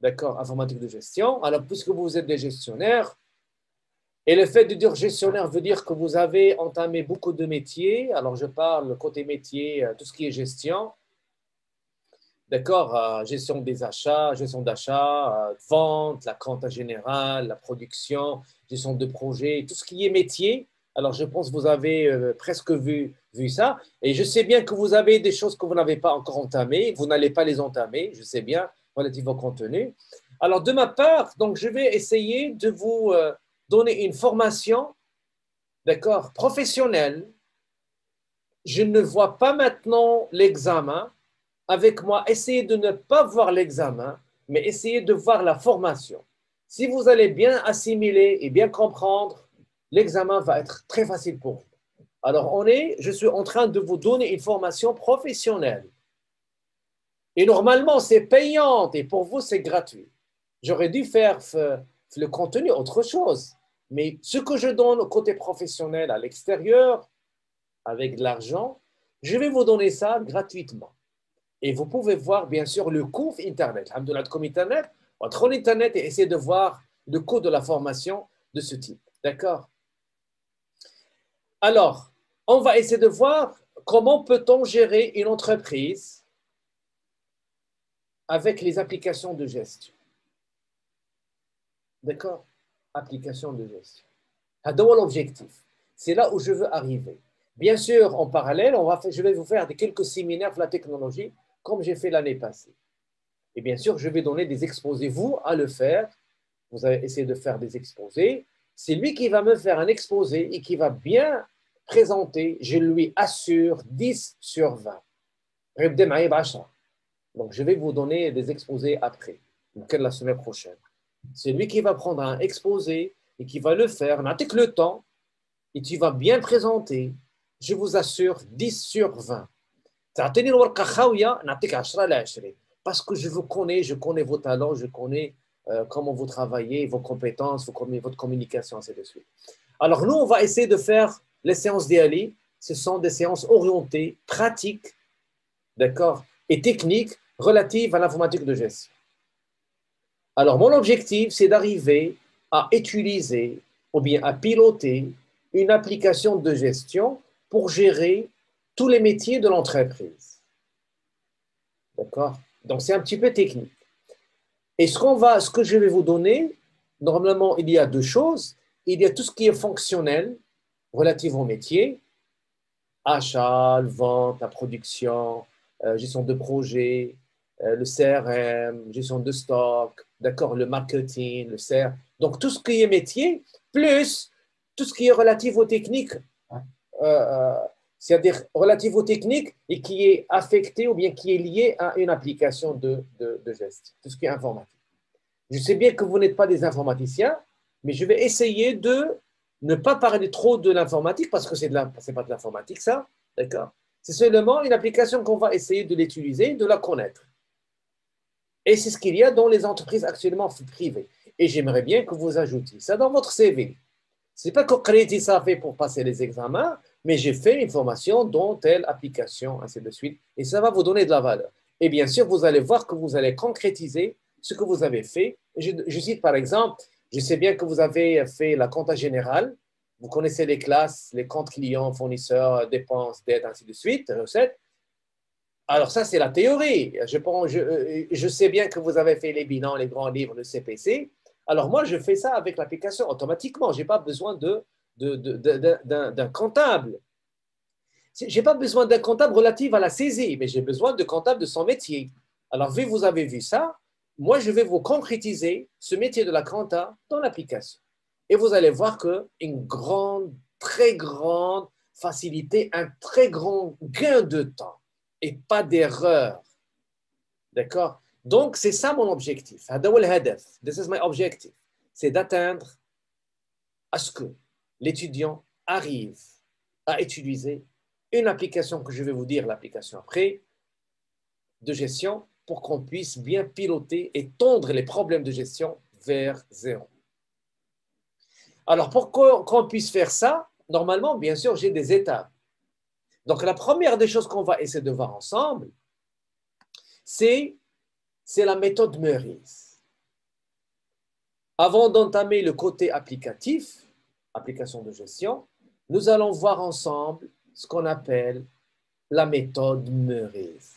D'accord Informatique de gestion. Alors, puisque vous êtes des gestionnaires, et le fait de dire gestionnaire veut dire que vous avez entamé beaucoup de métiers. Alors, je parle côté métier, euh, tout ce qui est gestion. D'accord euh, Gestion des achats, gestion d'achat, euh, vente, la compte générale, la production, gestion de projet, tout ce qui est métier. Alors, je pense que vous avez presque vu, vu ça. Et je sais bien que vous avez des choses que vous n'avez pas encore entamées. Vous n'allez pas les entamer, je sais bien, relativement au contenu. Alors, de ma part, donc, je vais essayer de vous donner une formation, d'accord, professionnelle. Je ne vois pas maintenant l'examen. Avec moi, essayez de ne pas voir l'examen, mais essayez de voir la formation. Si vous allez bien assimiler et bien comprendre, l'examen va être très facile pour vous. Alors, on est, je suis en train de vous donner une formation professionnelle. Et normalement, c'est payante et pour vous, c'est gratuit. J'aurais dû faire le contenu autre chose. Mais ce que je donne au côté professionnel à l'extérieur, avec de l'argent, je vais vous donner ça gratuitement. Et vous pouvez voir, bien sûr, le coût Internet. Alhamdoulilah, comme Internet, entre en Internet et essayer de voir le coût de la formation de ce type. D'accord? Alors, on va essayer de voir comment peut-on gérer une entreprise avec les applications de gestion. D'accord? Application de gestion. L'objectif. C'est là où je veux arriver. Bien sûr, en parallèle, on va je vais vous faire quelques séminaires sur la technologie, comme j'ai fait l'année passée. Et bien sûr, je vais donner des exposés, vous, à le faire. Vous allez essayer de faire des exposés. C'est lui qui va me faire un exposé et qui va bien présenter, je lui assure, 10 sur 20. Donc, je vais vous donner des exposés après, la semaine prochaine. C'est lui qui va prendre un exposé et qui va le faire. N'attends que le temps et tu vas bien présenter. Je vous assure, 10 sur 20. Que je vous connais, je connais vos talents, je connais euh, comment vous travaillez, vos compétences, votre communication, ainsi de suite. Alors, nous, on va essayer de faire les séances d'IALI. Ce sont des séances orientées, pratiques, d'accord, et techniques relatives à l'informatique de gestion. Alors, mon objectif, c'est d'arriver à utiliser ou bien à piloter une application de gestion pour gérer tous les métiers de l'entreprise. D'accord? Donc, c'est un petit peu technique. Et ce, qu'on va, ce que je vais vous donner, normalement, il y a deux choses. Il y a tout ce qui est fonctionnel relatif au métier, achat, vente, la production, euh, gestion de projet, euh, le CRM, gestion de stock, d'accord, le marketing, le CRM. Donc, tout ce qui est métier, plus tout ce qui est relatif aux techniques, euh, euh, c'est-à-dire relatif aux techniques et qui est affecté ou bien qui est lié à une application de, de, gestion, tout ce qui est informatique. Je sais bien que vous n'êtes pas des informaticiens, mais je vais essayer de ne pas parler trop de l'informatique parce que ce n'est pas de l'informatique, ça, d'accord? C'est seulement une application qu'on va essayer de l'utiliser, de la connaître. Et c'est ce qu'il y a dans les entreprises actuellement privées. et j'aimerais bien que vous ajoutiez ça dans votre CV. Ce n'est pas que ça fait pour passer les examens, mais j'ai fait une formation dont telle application, ainsi de suite, et ça va vous donner de la valeur. Et bien sûr, vous allez voir que vous allez concrétiser ce que vous avez fait. Je, cite par exemple, je sais bien que vous avez fait la compta générale, vous connaissez les classes, les comptes clients, fournisseurs, dépenses, dettes, ainsi de suite, recettes. Alors ça, c'est la théorie. Je, je, je, sais bien que vous avez fait les bilans, les grands livres, le CPC. Alors moi, je fais ça avec l'application automatiquement. Je n'ai pas besoin de, de, comptable. Je n'ai pas besoin d'un comptable relatif à la saisie, mais j'ai besoin de comptable de son métier. Alors, vu vous avez vu ça, moi, je vais vous concrétiser ce métier de la compta dans l'application. Et vous allez voir qu'une grande, très grande facilité, un très grand gain de temps et pas d'erreur. D'accord? Donc, c'est ça mon objectif. This is my objective. C'est d'atteindre à ce que l'étudiant arrive à utiliser une application que je vais vous dire, l'application après, de gestion, pour qu'on puisse bien piloter et tondre les problèmes de gestion vers zéro. Alors, pour qu'on puisse faire ça, normalement, bien sûr, j'ai des étapes. Donc, la première des choses qu'on va essayer de voir ensemble, c'est la méthode Meurice. Avant d'entamer le côté applicatif, application de gestion, nous allons voir ensemble ce qu'on appelle la méthode Meurice.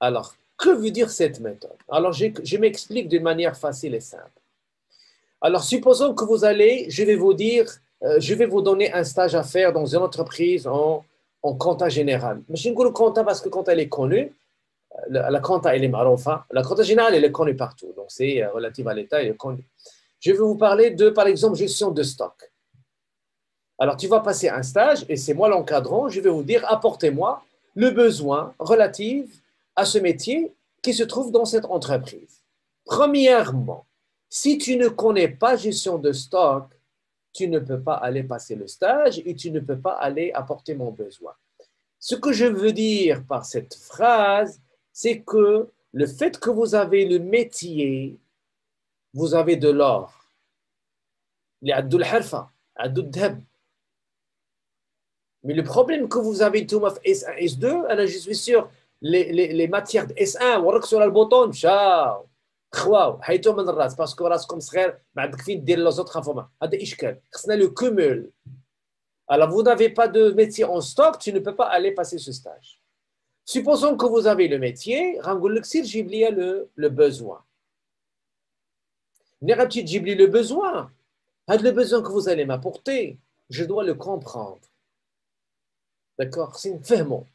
Alors, que veut dire cette méthode? Alors, je, m'explique d'une manière facile et simple. Alors, supposons que vous allez, je vais vous dire, euh, je vais vous donner un stage à faire dans une entreprise en, en compta général. Mais je ne compta parce que quand elle est connue, euh, la, compta, elle est. La compta générale, elle est connue partout. Donc, c'est euh, relative à l'État, elle est connue. Je vais vous parler de, par exemple, gestion de stock. Alors, tu vas passer un stage et c'est moi l'encadrant. Je vais vous dire, apportez-moi le besoin relatif à ce métier qui se trouve dans cette entreprise. Premièrement, si tu ne connais pas gestion de stock, tu ne peux pas aller passer le stage et tu ne peux pas aller apporter mon besoin. Ce que je veux dire par cette phrase, c'est que le fait que vous avez le métier, vous avez de l'or. Mais le problème que vous avez tout S1, S2, je suis sûr, les, les, les matières de S1, on sur le bouton, ciao. خواو حيدو من الراس باسكو راسكم صغير ما عندك فين دير لو زوتر انفورما هذا اشكال خصنا لو كومول Alors, vous n'avez pas de métier en stock, tu ne peux pas aller passer ce stage. Supposons que vous avez le métier, j'ai oublié le, le besoin. J'ai oublié le besoin. Le besoin que vous allez m'apporter, je dois le comprendre. D'accord? C'est vraiment.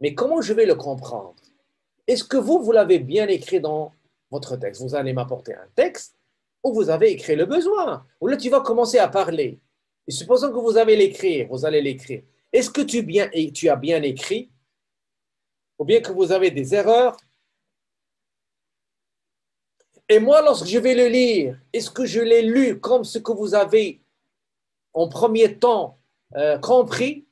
Mais comment je vais le comprendre? Est-ce que vous, vous l'avez bien écrit dans votre texte? Vous allez m'apporter un texte où vous avez écrit le besoin. Ou là, tu vas commencer à parler. Et supposons que vous avez l'écrire, vous allez l'écrire. Est-ce que tu, bien, tu as bien écrit? Ou bien que vous avez des erreurs? Et moi, lorsque je vais le lire, est-ce que je l'ai lu comme ce que vous avez en premier temps euh, compris?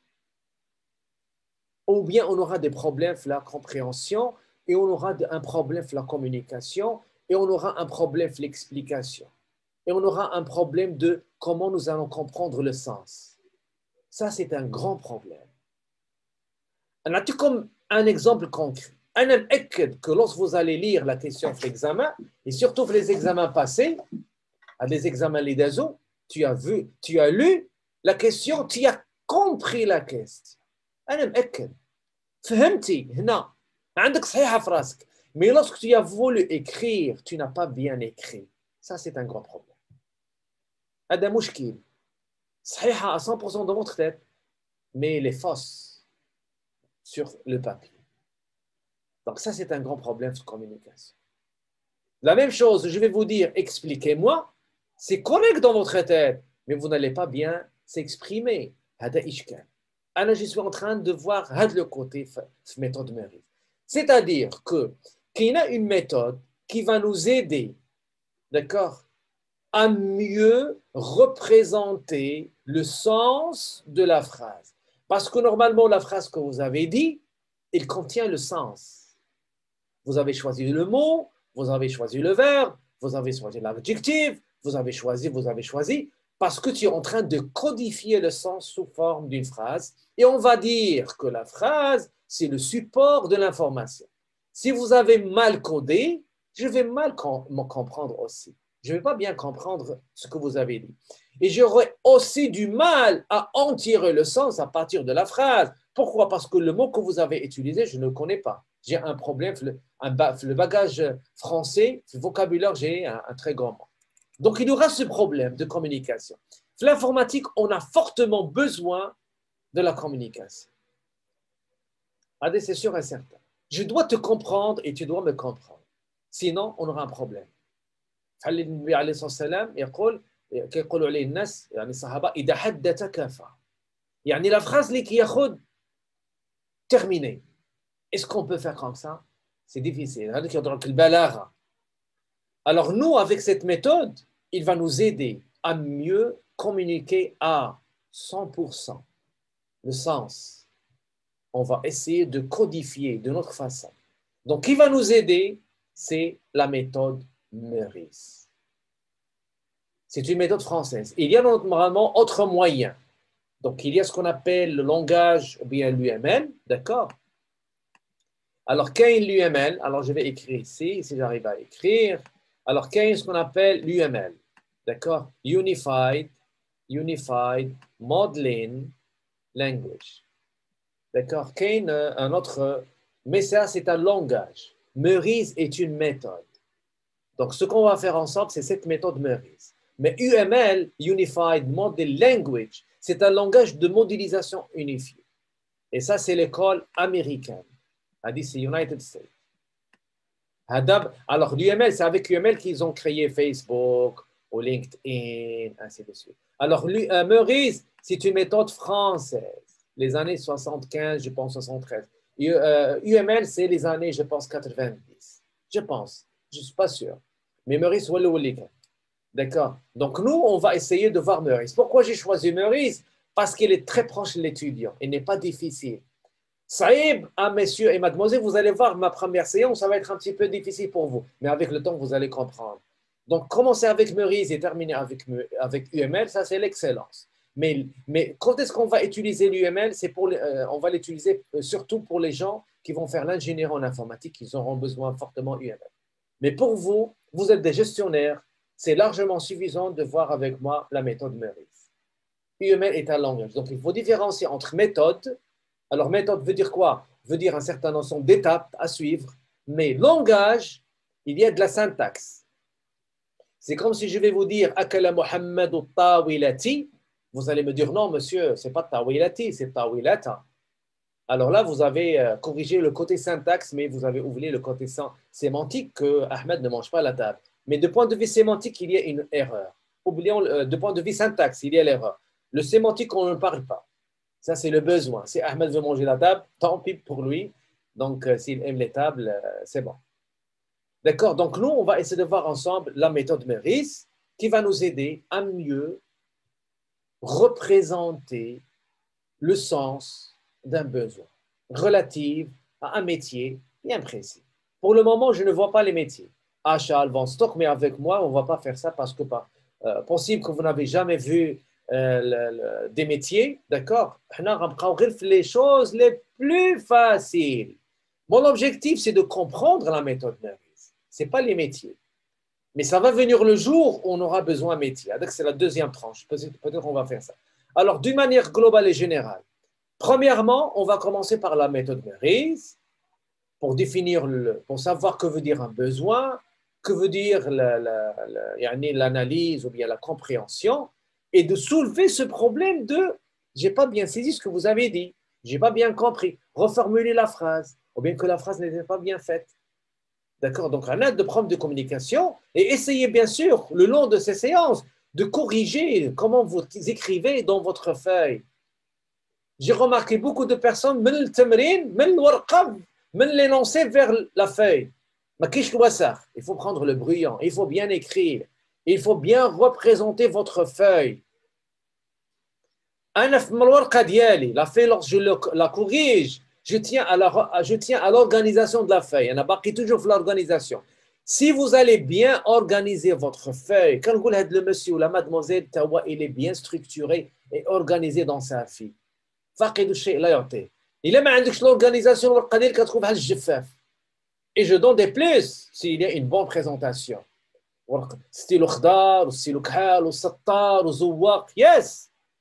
Ou bien on aura des problèmes de la compréhension et on aura un problème de la communication et on aura un problème de l'explication et on aura un problème de comment nous allons comprendre le sens. Ça, c'est un grand problème. On a comme un exemple concret? Un que lorsque vous allez lire la question de l'examen, et surtout les examens passés, à des examens l'IDAZO, tu as vu, tu as lu la question, tu as compris la question. Un مأكد فهمتي هنا mais lorsque tu as voulu écrire, tu n'as pas bien écrit. Ça, c'est un grand problème. هذا مشكل صحيحة à 100% dans votre tête, mais elle est fausse sur le papier. Donc ça, c'est un grand problème de communication. La même chose, je vais vous dire, expliquez-moi, c'est correct dans votre tête, mais vous n'allez pas bien s'exprimer. هذا إشكال. Ah, Alors, je suis en train de voir le côté cette méthode mérite. C'est-à-dire que qu'il y a une méthode qui va nous aider, d'accord, à mieux représenter le sens de la phrase. Parce que normalement, la phrase que vous avez dit, elle contient le sens. Vous avez choisi le mot, vous avez choisi le verbe, vous avez choisi l'adjectif, vous avez choisi, vous avez choisi parce que tu es en train de codifier le sens sous forme d'une phrase. Et on va dire que la phrase, c'est le support de l'information. Si vous avez mal codé, je vais mal comprendre aussi. Je ne vais pas bien comprendre ce que vous avez dit. Et j'aurai aussi du mal à en tirer le sens à partir de la phrase. Pourquoi? Parce que le mot que vous avez utilisé, je ne le connais pas. J'ai un problème, le, bagage français, le vocabulaire, j'ai un, très grand mot. Donc, il y aura ce problème de communication. L'informatique, on a fortement besoin de la communication. Allez, c'est sûr et certain. Je dois te comprendre et tu dois me comprendre. Sinon, on aura un problème. النبي عليه الصلاه والسلام يقول كيقولوا عليه الناس يعني الصحابه اذا حدث كفى يعني la phrase اللي كياخذ terminé est-ce qu'on peut faire comme ça c'est difficile هذا كيهضروا البلاغه alors nous avec cette méthode il va nous aider à mieux communiquer à 100% le sens on va essayer de codifier de notre façon donc qui va nous aider? C'est la méthode Meurice. C'est une méthode française. Il y a normalement autre moyen. Donc, il y a ce qu'on appelle le langage ou bien l'UML, d'accord? Alors, qu'est l'UML Alors, je vais écrire ici, si j'arrive à écrire. Alors, qu'est ce qu'on appelle l'UML D'accord? Unified, Unified Modeling Language. D'accord? Un autre. Mais ça, c'est un langage. Meurice est une méthode. Donc, ce qu'on va faire ensemble, c'est cette méthode Meurice. Mais UML, Unified Model Language, c'est un langage de modélisation unifié. Et ça, c'est l'école américaine. A dit, c'est United States. Alors, l'UML, c'est avec UML qu'ils ont créé Facebook ou LinkedIn, ainsi de suite. Alors, euh, Meurice, c'est une méthode française, les années 75, je pense 73. UML, euh, c'est les années, je pense, 90. Je pense. Je ne suis pas sûr. Mais Meurice, D'accord? Donc, nous, on va essayer de voir Meurice. Pourquoi j'ai choisi Meurice? Parce qu'il est très proche de l'étudiant. Il n'est pas difficile. Saïb, ah, messieurs et mademoiselles, vous allez voir ma première séance, ça va être un petit peu difficile pour vous. Mais avec le temps, vous allez comprendre. Donc, commencer avec Meurice et terminer avec, avec UML, ça, c'est l'excellence. Mais, mais quand est-ce qu'on va utiliser l'UML C'est pour, euh, On va l'utiliser euh, surtout pour les gens qui vont faire l'ingénierie en informatique, ils auront besoin fortement UML. Mais pour vous, vous êtes des gestionnaires, c'est largement suffisant de voir avec moi la méthode Meurice. UML est un langage. Donc, il faut différencier entre méthode. Alors, méthode veut dire quoi? Veut dire un certain nombre d'étapes à suivre. Mais langage, il y a de la syntaxe. C'est comme si je vais vous dire Akala Muhammad Tawilati. Vous allez me dire non, monsieur, c'est pas Tawilati, c'est Tawilata. Alors là, vous avez euh, corrigé le côté syntaxe, mais vous avez oublié le côté sémantique que Ahmed ne mange pas à la table. Mais de point de vue sémantique, il y a une erreur. Oublions, euh, de point de vue syntaxe, il y a l'erreur. Le sémantique, on ne parle pas. Ça, c'est le besoin. Si Ahmed veut manger la table, tant pis pour lui. Donc, euh, s'il aime les tables, c'est bon. D'accord? Donc, nous, on va essayer de voir ensemble la méthode Meris qui va nous aider à mieux représenter le sens d'un besoin relatif à un métier bien précis. Pour le moment, je ne vois pas les métiers. Achat, vente, stock, mais avec moi, on ne va pas faire ça parce que pas euh, possible que vous n'avez jamais vu euh, des métiers, d'accord? Les choses les plus faciles. Mon objectif, c'est de comprendre la méthode Meris. Ce n'est pas les métiers. Mais ça va venir le jour où on aura besoin de métier. C'est la deuxième tranche. Peut-être qu'on va faire ça. Alors, d'une manière globale et générale, Premièrement, on va commencer par la méthode Meris pour définir, le, pour savoir que veut dire un besoin, que veut dire l'analyse ou bien la compréhension, et de soulever ce problème de j'ai pas bien saisi ce que vous avez dit, j'ai pas bien compris, reformuler la phrase, ou bien que la phrase n'était pas bien faite. D'accord? Donc, un aide de problème de communication et essayez bien sûr, le long de ces séances, de corriger comment vous écrivez dans votre feuille j'ai remarqué beaucoup de personnes, men les lancer vers la feuille. Il faut prendre le bruyant, il faut bien écrire, il faut bien représenter votre feuille La feuille, lorsque je la corrige, je tiens à l'organisation de la feuille. On a toujours l'organisation. Si vous allez bien organiser votre feuille, quand vous le monsieur ou la mademoiselle, il est bien structuré et organisé dans sa vie. Il a عندكش l'organisation الورقه ديالك كتكون بحال الجفاف et je donne des plus s'il y a une bonne présentation ورق ستيلو خضار وستيلو كحال وسطار وزواق يس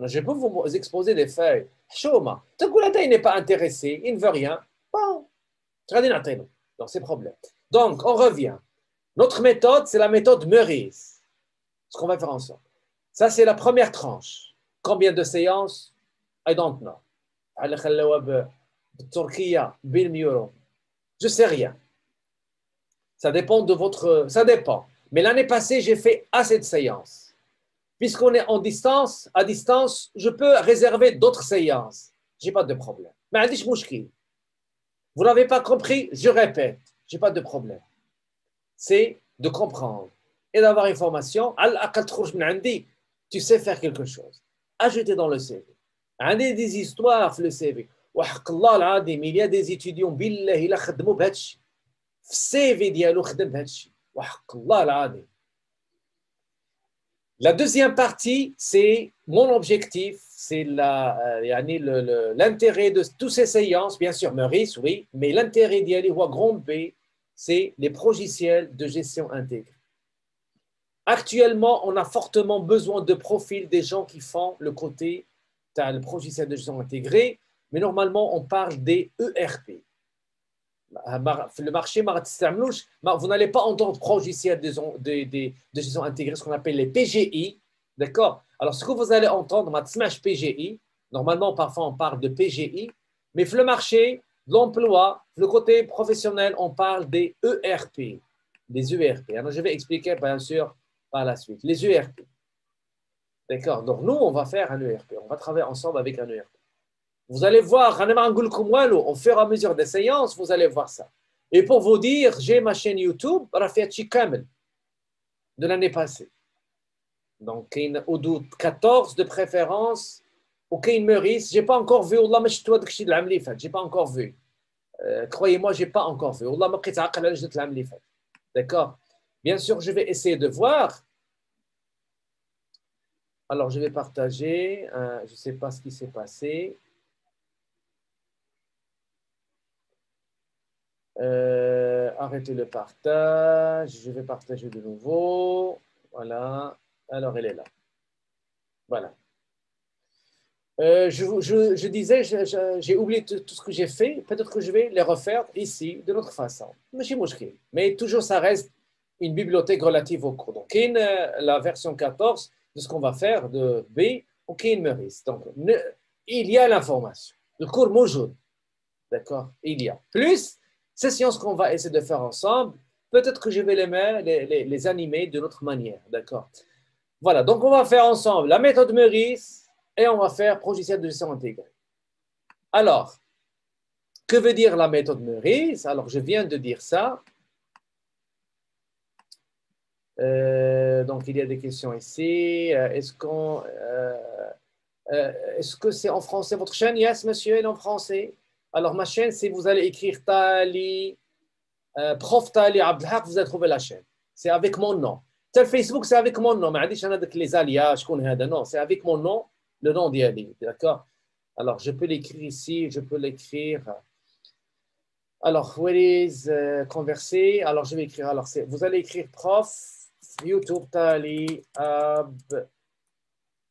Je peux vous exposer des feuilles. Choma, Chouma. il n'est pas intéressé, il ne veut rien. Bon. Donc, c'est problème. Donc, on revient. Notre méthode, c'est la méthode Meurice. Ce qu'on va faire ensemble. Ça, c'est la première tranche. Combien de séances? I don't know. Je sais rien. Ça dépend de votre. Ça dépend. Mais l'année passée, j'ai fait assez de séances puisqu'on est en distance, à distance, je peux réserver d'autres séances. Je n'ai pas de problème. Mais vous n'avez pas compris, je répète, je n'ai pas de problème. C'est de comprendre et d'avoir une formation. Tu sais faire quelque chose. Ajoutez dans le CV. Un des histoires, le CV. Il y a des étudiants, il a fait CV, il a fait la deuxième partie, c'est mon objectif, c'est l'intérêt de toutes ces séances, bien sûr, Maurice, oui, mais l'intérêt d'y aller voir grand B, c'est les progiciels de gestion intégrée. Actuellement, on a fortement besoin de profils des gens qui font le côté tu as le logiciel de gestion intégré, mais normalement, on parle des ERP. Le marché, vous n'allez pas entendre logiciel de, de, gestion intégrée, ce qu'on appelle les PGI. D'accord? Alors, ce que vous allez entendre, Smash PGI, normalement, parfois, on parle de PGI, mais le marché, l'emploi, le côté professionnel, on parle des ERP. Des ERP. Alors, je vais expliquer, bien sûr, par la suite. Les ERP. D'accord? Donc, nous, on va faire un ERP. On va travailler ensemble avec un ERP. Vous allez voir, au fur et à mesure des séances, vous allez voir ça. Et pour vous dire, j'ai ma chaîne YouTube, Rafiachi Kamel, de l'année passée. Donc, au doute 14 de préférence, aucun Meurice. Je n'ai pas encore vu, je n'ai pas encore vu. Euh, croyez-moi, je n'ai pas encore vu. D'accord? Bien sûr, je vais essayer de voir alors, je vais partager. Euh, je ne sais pas ce qui s'est passé. Euh, arrêtez le partage. Je vais partager de nouveau. Voilà. Alors, elle est là. Voilà. Euh, je, disais, j'ai oublié tout, ce que j'ai fait. Peut-être que je vais les refaire ici, de notre façon. Mais toujours, ça reste une bibliothèque relative au cours. Donc, la version 14, de ce qu'on va faire de B au Meurice. Donc, il y a l'information. Le cours Mojoud. D'accord? Il y a. Plus, ces sciences qu'on va essayer de faire ensemble, peut-être que je vais les, les, les, animer de notre manière. D'accord? Voilà, donc on va faire ensemble la méthode Meurice et on va faire logiciel de gestion intégrée. Alors, que veut dire la méthode Meurice? Alors, je viens de dire ça. Euh, donc, il y a des questions ici. Euh, est-ce qu'on, euh, est-ce que c'est en français votre chaîne? Yes, monsieur, elle est en français. Alors, ma chaîne, si vous allez écrire Tali, prof Tali Abdelhak, vous allez trouver la chaîne. C'est avec mon nom. Tel Facebook, c'est avec mon nom. Mais les alias, je connais non, c'est avec mon nom, le nom d'Yali. D'accord? Alors, je peux l'écrire ici, je peux l'écrire. Alors, where is converser Alors, je vais écrire. Alors, vous allez écrire prof YouTube Tali Ab.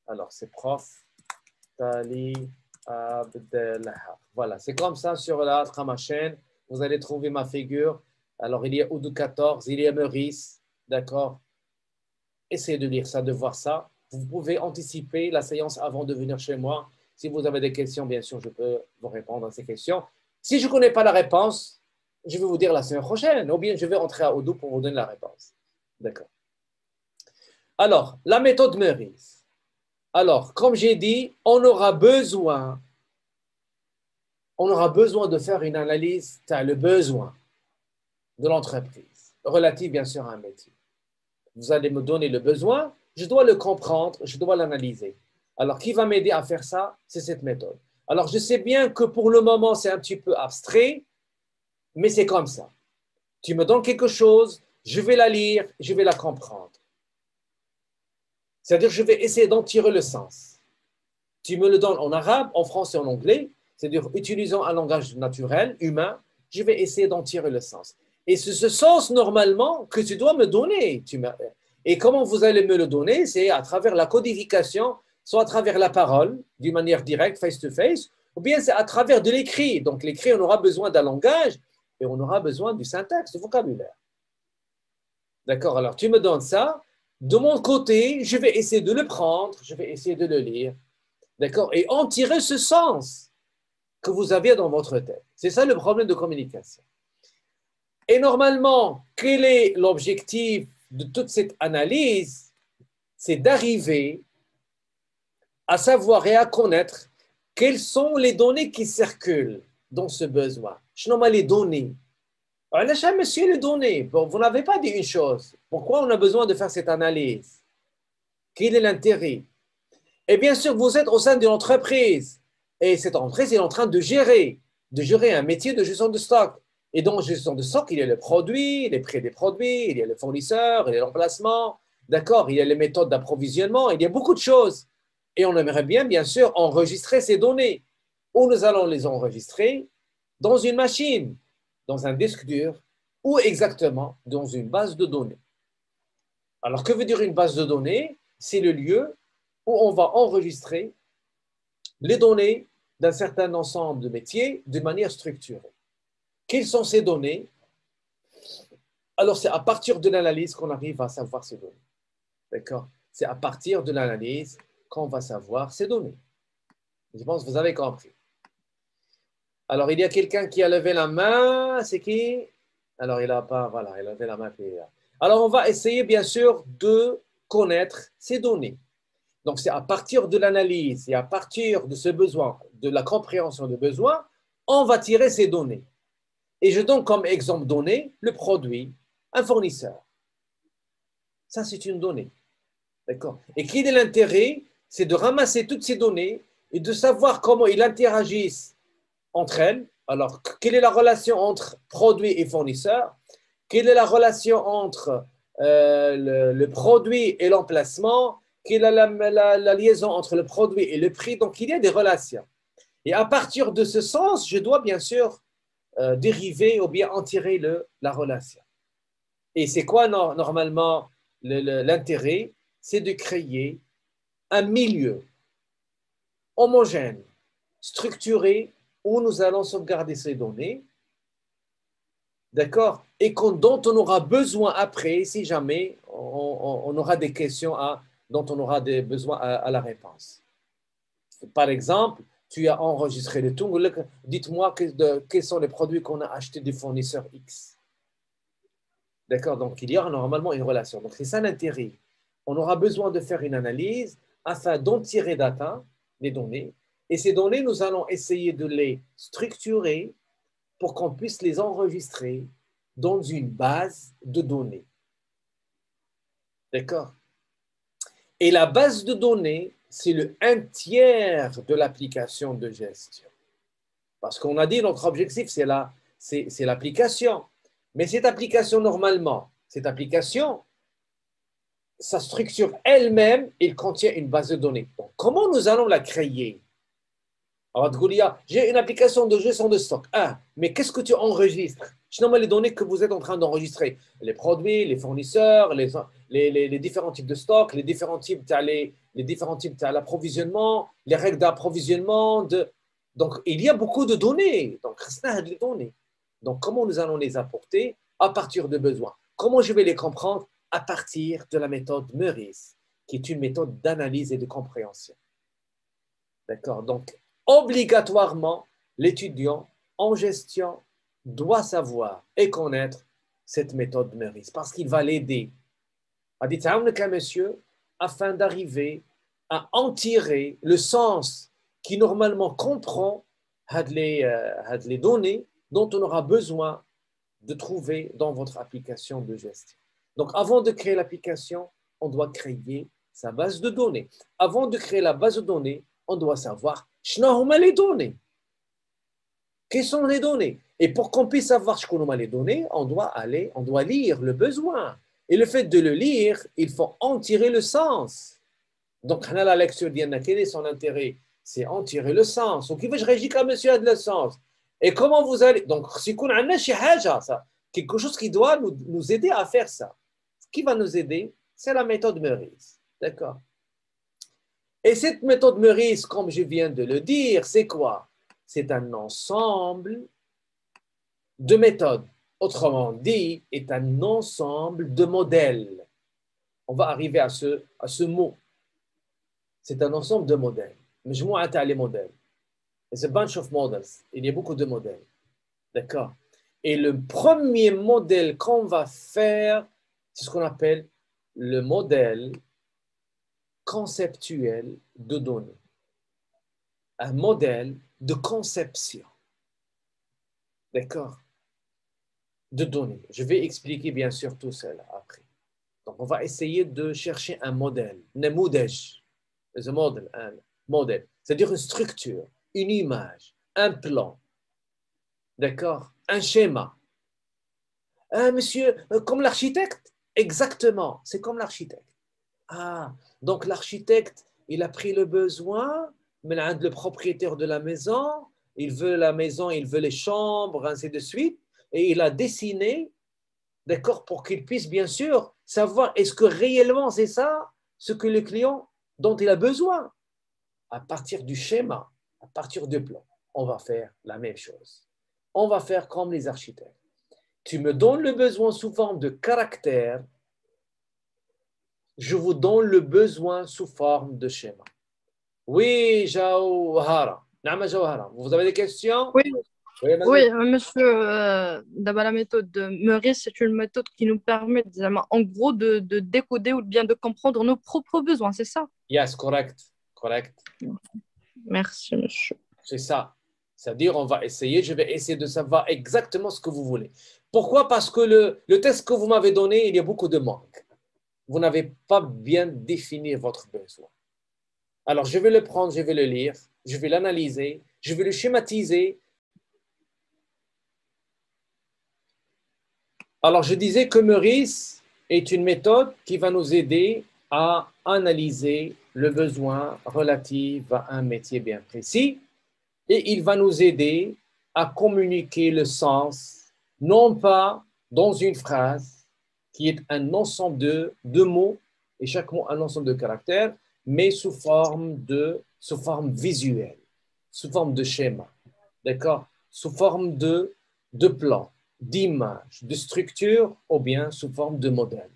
Alors, c'est prof Tali Abdelhaq. Voilà, c'est comme ça sur la chaîne. Vous allez trouver ma figure. Alors, il y a Oudou 14, il y a Meurice. D'accord? Essayez de lire ça, de voir ça. Vous pouvez anticiper la séance avant de venir chez moi. Si vous avez des questions, bien sûr, je peux vous répondre à ces questions. Si je ne connais pas la réponse, Je vais vous dire la semaine prochaine, ou bien je vais entrer à Odoo pour vous donner la réponse. D'accord. Alors, la méthode Meurice. Alors, comme j'ai dit, on aura besoin, on aura besoin de faire une analyse, tu as le besoin de l'entreprise, relative bien sûr à un métier. Vous allez me donner le besoin, je dois le comprendre, je dois l'analyser. Alors, qui va m'aider à faire ça? C'est cette méthode. Alors, je sais bien que pour le moment, c'est un petit peu abstrait, mais c'est comme ça. Tu me donnes quelque chose, je vais la lire, je vais la comprendre. C'est-à-dire, je vais essayer d'en tirer le sens. Tu me le donnes en arabe, en français, en anglais, c'est-à-dire utilisant un langage naturel, humain, je vais essayer d'en tirer le sens. Et c'est ce sens, normalement, que tu dois me donner. Et comment vous allez me le donner? C'est à travers la codification, soit à travers la parole, d'une manière directe, face-to-face, ou bien c'est à travers de l'écrit. Donc l'écrit, on aura besoin d'un langage et on aura besoin du syntaxe, du vocabulaire. D'accord? Alors tu me donnes ça. De mon côté, je vais essayer de le prendre, je vais essayer de le lire. D'accord? Et en tirer ce sens que vous avez dans votre tête. C'est ça le problème de communication. Et normalement, quel est l'objectif de toute cette analyse? C'est d'arriver à savoir et à connaître quelles sont les données qui circulent dans ce besoin. Je nomme les données. Alors, monsieur les données. Vous n'avez pas dit une chose. Pourquoi on a besoin de faire cette analyse? Quel est l'intérêt? Et bien sûr, vous êtes au sein d'une entreprise. Et cette entreprise est en train de gérer, de gérer un métier de gestion de stock. Et dans gestion de stock, il y a le produit, les prix des produits, il y a le fournisseur, il y a l'emplacement, d'accord, il y a les méthodes d'approvisionnement, il y a beaucoup de choses. Et on aimerait bien, bien sûr, enregistrer ces données. Où nous allons les enregistrer? Dans une machine, un disque dur, ou exactement dans une base de données. Alors, que veut dire une base de données? C'est le lieu où on va enregistrer les données d'un certain ensemble de métiers de manière structurée. Quelles sont ces données? Alors, c'est à partir de l'analyse qu'on arrive à savoir ces données. D'accord? C'est à partir de l'analyse qu'on va savoir ces données. Je pense que vous avez compris. Alors, il y a quelqu'un qui a levé la main. C'est qui? Alors, il n'a pas, voilà, il a levé la main. Alors, on va essayer, bien sûr, de connaître ces données. Donc, c'est à partir de l'analyse et à partir de ce besoin, de la compréhension de besoin, on va tirer ces données. Et je donne comme exemple donné le produit, un fournisseur. Ça, c'est une donnée. D'accord? Et qui est l'intérêt? C'est de ramasser toutes ces données et de savoir comment ils interagissent entre elles. Alors, quelle est la relation entre produit et fournisseur? Quelle est la relation entre euh, le, produit et l'emplacement? Quelle est la liaison entre le produit et le prix? Donc, il y a des relations. Et à partir de ce sens, je dois bien sûr euh, dériver ou bien en tirer le, la relation. Et c'est quoi normalement l'intérêt? C'est de créer un milieu homogène, structuré, où nous allons sauvegarder ces données, d'accord? Et dont on aura besoin après, si jamais on, aura des questions dont on aura des besoins à la réponse. Par exemple, tu as enregistré le tout. Dites-moi quels sont les produits qu'on a achetés du fournisseur X. D'accord? Donc, il y aura normalement une relation. Donc, c'est ça l'intérêt. On aura besoin de faire une analyse afin d'en tirer data, les données. Et ces données, nous allons essayer de les structurer pour qu'on puisse les enregistrer dans une base de données. D'accord? Et la base de données c'est le un tiers de l'application de gestion. Parce qu'on a dit notre objectif, c'est la, l'application. Mais cette application, normalement, cette application, sa structure elle-même, elle contient une base de données. comment nous allons la créer? Alors, j'ai une application de gestion de stock. Ah, mais qu'est-ce que tu enregistres? Sinon, les données que vous êtes en train d'enregistrer, les produits, les fournisseurs, les, différents types de stocks, les différents types, les, les différents types d'approvisionnement, les règles d'approvisionnement. Donc, il y a beaucoup de données. Donc, données. Donc, comment nous allons les apporter à partir de besoins? Comment je vais les comprendre? À partir de la méthode Meurice, qui est une méthode d'analyse et de compréhension. D'accord? Donc, obligatoirement, l'étudiant en gestion doit savoir et connaître cette méthode de Meurice parce qu'il va l'aider. A dit monsieur afin d'arriver à en tirer le sens qui normalement comprend les, euh, les données dont on aura besoin de trouver dans votre application de gestion. Donc, avant de créer l'application, on doit créer sa base de données. Avant de créer la base de données, on doit savoir les données. Quelles sont les données? Et pour qu'on puisse savoir ce qu'on a les données, on doit aller, on doit lire le besoin. Et le fait de le lire, il faut en tirer le sens. Donc, la lecture d'Yanna, quel est son intérêt? C'est en tirer le sens. Donc, il je réagis comme monsieur a de le sens. Et comment vous allez? Donc, si on a ça, quelque chose qui doit nous aider à faire ça. Ce qui va nous aider, c'est la méthode Meurice. D'accord? Et cette méthode Meurice, comme je viens de le dire, c'est quoi? C'est un ensemble de méthodes. Autrement dit, est un ensemble de modèles. On va arriver à ce, mot. C'est un ensemble de modèles. Mais je m'en les modèles. It's a bunch of models. Il y a beaucoup de modèles. D'accord? Et le premier modèle qu'on va faire, c'est ce qu'on appelle le modèle conceptuel de données. Un modèle de conception. D'accord? De données. Je vais expliquer bien sûr tout cela après. Donc, on va essayer de chercher un modèle. Un modèle. Un modèle. C'est-à-dire une structure, une image, un plan. D'accord? Un schéma. Un monsieur, euh, comme l'architecte? Exactement, c'est comme l'architecte. Ah, donc l'architecte, il a pris le besoin, mais le propriétaire de la maison, il veut la maison, il veut les chambres, ainsi de suite, et il a dessiné, d'accord, pour qu'il puisse bien sûr savoir est-ce que réellement c'est ça ce que le client dont il a besoin. À partir du schéma, à partir du plan, on va faire la même chose. On va faire comme les architectes. Tu me donnes le besoin sous forme de caractère, je vous donne le besoin sous forme de schéma. Oui, Jawhara. Vous avez des questions? Oui. Oui, monsieur, euh, d'abord la méthode de Meurice, c'est une méthode qui nous permet, en gros, de, décoder ou bien de comprendre nos propres besoins, c'est ça? Yes, correct, correct. Merci, monsieur. C'est ça. C'est-à-dire, on va essayer, je vais essayer de savoir exactement ce que vous voulez. Pourquoi? Parce que le, le test que vous m'avez donné, il y a beaucoup de manques vous n'avez pas bien défini votre besoin. Alors, je vais le prendre, je vais le lire, je vais l'analyser, je vais le schématiser. Alors, je disais que Meurice est une méthode qui va nous aider à analyser le besoin relatif à un métier bien précis et il va nous aider à communiquer le sens, non pas dans une phrase, qui est un ensemble de, de mots, et chaque mot un ensemble de caractères, mais sous forme, de, sous forme visuelle, sous forme de schéma, d'accord? Sous forme de, de plan, d'image, de structure, ou bien sous forme de modèle.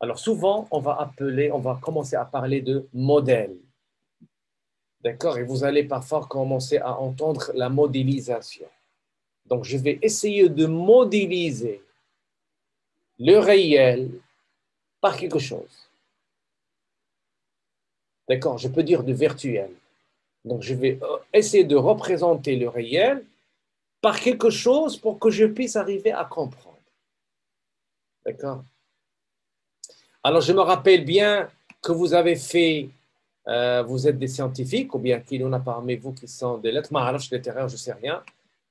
Alors souvent, on va appeler, on va commencer à parler de modèle. D'accord? Et vous allez parfois commencer à entendre la modélisation. Donc, je vais essayer de modéliser le réel par quelque chose. D'accord Je peux dire de virtuel. Donc, je vais euh, essayer de représenter le réel par quelque chose pour que je puisse arriver à comprendre. D'accord? Alors, je me rappelle bien que vous avez fait, euh, vous êtes des scientifiques, ou bien qu'il y en a parmi vous qui sont des lettres, je ne sais rien.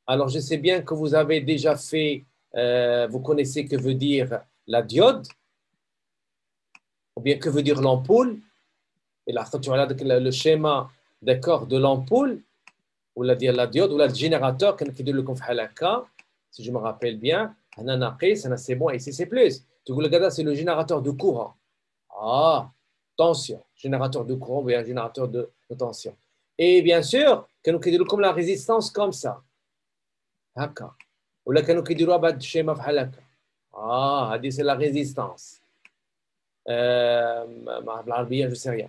Alors, je sais bien que vous avez déjà fait euh, vous connaissez que veut dire la diode, ou bien que veut dire l'ampoule. Et là, tu regardes le schéma d'accord de l'ampoule, ou la, diode, ou le générateur, si je me rappelle bien, c'est bon, ici c'est plus. Tu c'est le générateur de courant. Ah, tension, générateur de courant, ou bien générateur de, tension. Et bien sûr, comme la résistance comme ça. D'accord. ولا كانوا كيديروها بهذا الشيما بحال هكا اه هذه سي لا ريزيستانس بالعربيه جو سي ريان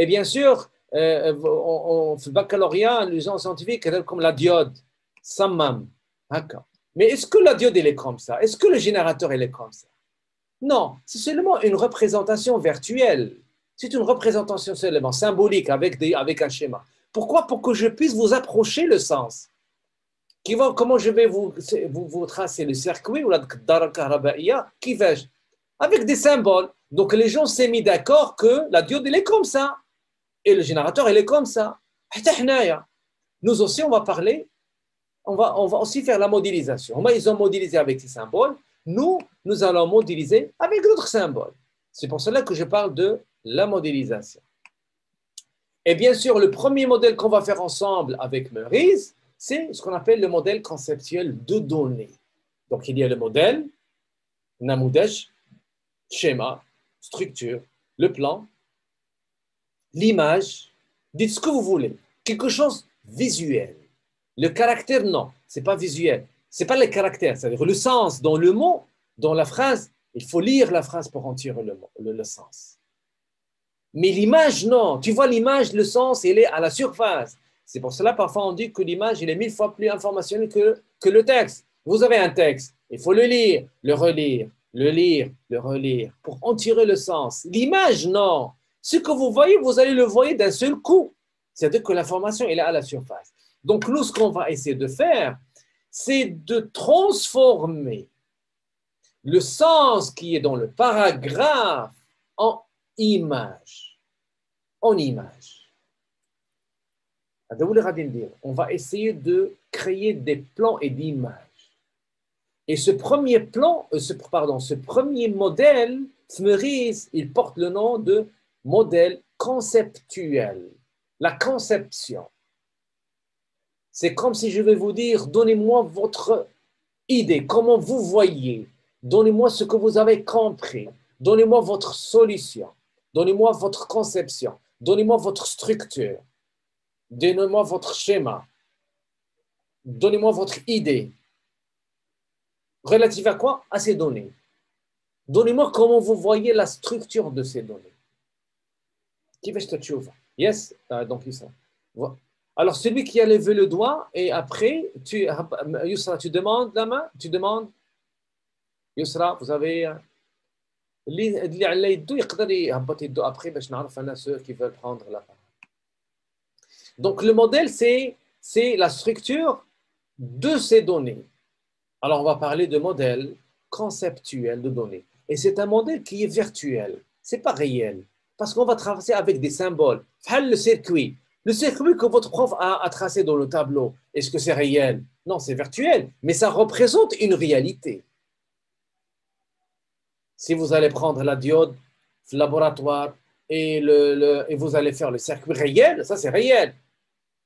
اي بيان سور في البكالوريا لي جون سيانتيفيك كذلك لا ديود صمم هكا Mais est-ce que la diode elle est comme ça Est-ce que le générateur il est comme ça Non, c'est seulement une représentation virtuelle. C'est une représentation seulement symbolique avec, des, avec un schéma. Pourquoi Pour que je puisse vous approcher le sens. Qui va, comment je vais vous, vous, tracer le circuit ou la qui vais Avec des symboles. Donc les gens s'est mis d'accord que la diode elle est comme ça et le générateur il est comme ça. Nous aussi on va parler, on va, on va aussi faire la modélisation. Ils ont modélisé avec ces symboles. Nous, nous allons modéliser avec d'autres symboles. C'est pour cela que je parle de la modélisation. Et bien sûr, le premier modèle qu'on va faire ensemble avec Meurice, c'est ce qu'on appelle le modèle conceptuel de données. Donc, il y a le modèle, Namudesh, schéma, structure, le plan, l'image, dites ce que vous voulez, quelque chose visuel. Le caractère, non, c'est pas visuel. C'est pas le caractère, c'est-à-dire le sens dans le mot, dans la phrase. Il faut lire la phrase pour en tirer le, le sens. Mais l'image, non. Tu vois l'image, le sens, il est à la surface. C'est pour cela, parfois, on dit que l'image, est mille fois plus informationnelle que, que le texte. Vous avez un texte, il faut le lire, le relire, le lire, le relire, pour en tirer le sens. L'image, non. Ce que vous voyez, vous allez le voir d'un seul coup. C'est-à-dire que l'information, est à la surface. Donc, nous, ce qu'on va essayer de faire, c'est de transformer le sens qui est dans le paragraphe en image. En image. On va essayer de créer des plans et d'images. Et ce premier plan, euh, ce, pardon, ce premier modèle, Smeris, il porte le nom de modèle conceptuel. La conception. C'est comme si je vais vous dire, donnez-moi votre idée, comment vous voyez, donnez-moi ce que vous avez compris, donnez-moi votre solution, donnez-moi votre conception, donnez-moi votre structure. Donnez-moi votre schéma. Donnez-moi votre idée. Relative à quoi À ces données. Donnez-moi comment vous voyez la structure de ces données. Qui te Yes ah, Donc. Alors, celui qui a levé le doigt, et après, tu, Yusra, tu demandes la main Tu demandes Yusra, vous avez. Prendre la parole. Donc le modèle, c'est la structure de ces données. Alors on va parler de modèle conceptuel de données. Et c'est un modèle qui est virtuel, c'est pas réel. Parce qu'on va traverser avec des symboles. Le circuit. Le circuit que votre prof a, tracé dans le tableau, est-ce que c'est réel? Non, c'est virtuel, mais ça représente une réalité. Si vous allez prendre la diode, le laboratoire, et vous allez faire le circuit réel, ça c'est réel.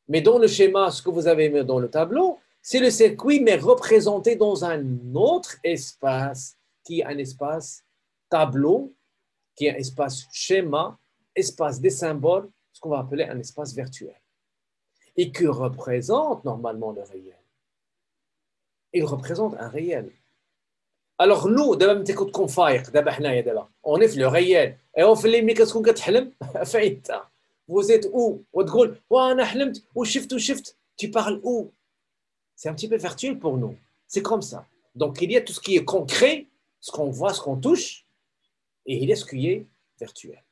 Mais dans le schéma, ce que vous avez mis dans le tableau, c'est le circuit, mais représenté dans un autre espace, qui est un espace tableau, qui est un espace schéma, espace des symboles, ce qu'on va appeler un espace virtuel. Et qui représente normalement le réel. Il représente un réel. Alors nous, d'abord, on est le réel. Et on fait les vous êtes où tu parles où? C'est un petit peu virtuel pour nous. C'est comme ça. Donc il y a tout ce qui est concret ce qu'on voit ce qu'on touche et il y a ce qui est virtuel.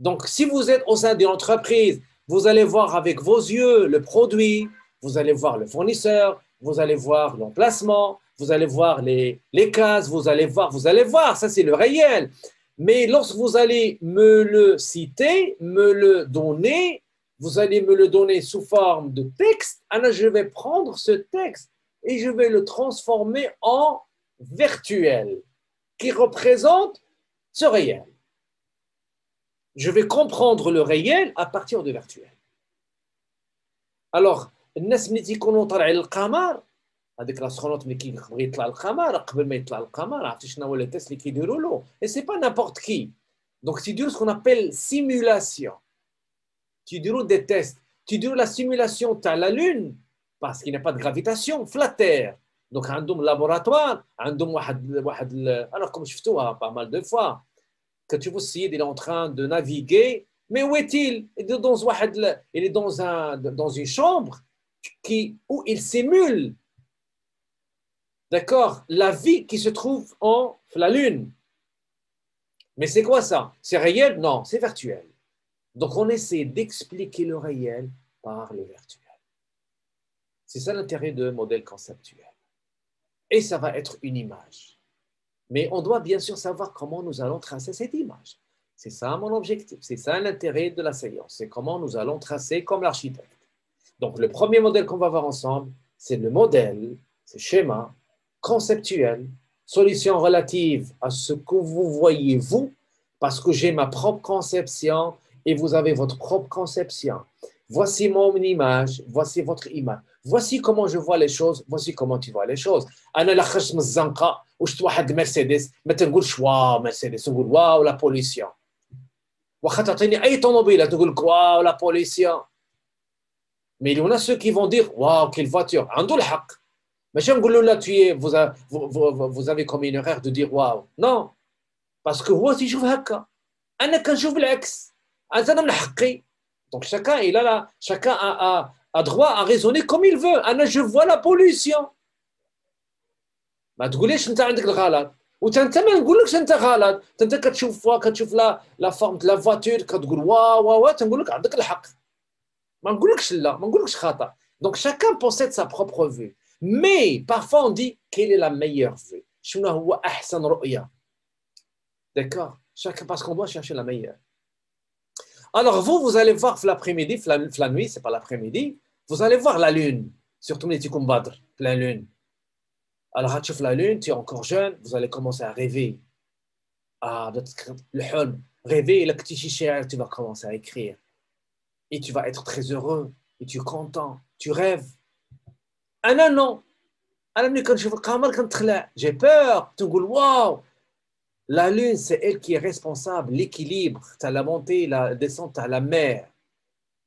Donc si vous êtes au sein d'une entreprise vous allez voir avec vos yeux le produit vous allez voir le fournisseur vous allez voir l'emplacement vous allez voir les, les cases vous allez voir vous allez voir ça c'est le réel mais lorsque vous allez me le citer, me le donner, vous allez me le donner sous forme de texte, alors je vais prendre ce texte et je vais le transformer en virtuel, qui représente ce réel. Je vais comprendre le réel à partir du virtuel. Alors, هذيك لاسخونوت ملي كيبغي يطلع القمر قبل ما يطلع القمر عرفتي شنو هو لي تيست اللي كيديروا له اي سي با نابورت كي دونك تيديروا سكون ابيل سيمولاسيون تيديروا دي تيست تيديروا لا سيمولاسيون تاع لا لون باسكو ني با دو غرافيتاسيون في لا تير دونك عندهم لابوراتوار عندهم واحد واحد انا راكم شفتوها با مال دو فوا كتشوفوا السيد اللي اون تران دو نافيغي مي où est-il Il est dans, واحد, il est dans, un, dans une chambre qui, où il simule D'accord La vie qui se trouve en la Lune. Mais c'est quoi ça? C'est réel? Non, c'est virtuel. Donc on essaie d'expliquer le réel par le virtuel. C'est ça l'intérêt de modèle conceptuel. Et ça va être une image. Mais on doit bien sûr savoir comment nous allons tracer cette image. C'est ça mon objectif, c'est ça l'intérêt de la séance, c'est comment nous allons tracer comme l'architecte. Donc le premier modèle qu'on va voir ensemble, c'est le modèle, c'est schéma conceptuel, solution relative à ce que vous voyez vous, parce que j'ai ma propre conception et vous avez votre propre conception. Voici mon image, voici votre image. Voici comment je vois les choses, voici comment tu vois les choses. انا لا خرجت من الزنقه وشفت واحد مرسيدس ما تنقولش واو مرسيدس نقول واو لا بوليسيون واخا تعطيني اي طوموبيله تقول لك واو لا بوليسيون مي il y en a ceux qui vont dire واو quelle voiture عنده الحق vous, vous, vous avez comme une erreur de dire واو non parce que هو تيشوف هكا انا كنشوف بالعكس انا من حقي donc chacun il a là chacun a, a, a droit à raisonner comme il veut انا je vois la pollution ما تقوليش انت عندك الغلط وانت انت ما نقولكش انت غلط انت كتشوف كتشوف لا لا فورم لا فواتور كتقول واو واو وا تنقول لك عندك الحق ما نقولكش لا ما نقولكش خطا دونك chacun possède sa propre vue mais parfois, on dit quelle est la meilleure vue? D'accord? Parce qu'on doit chercher la meilleure. Alors, vous, vous allez voir l'après-midi, la nuit, c'est pas l'après-midi, vous allez voir la lune, surtout les Tikombadr, pleine lune. Alors, ah, tu la lune, tu es encore jeune, vous allez commencer à rêver. Ah, le rêver, tu vas commencer à écrire. Et tu vas être très heureux, et tu es content, tu rêves. Ah non, non. J'ai peur. Tu dis, waouh. La lune, c'est elle qui est responsable, l'équilibre. Tu as la montée, la descente à la mer.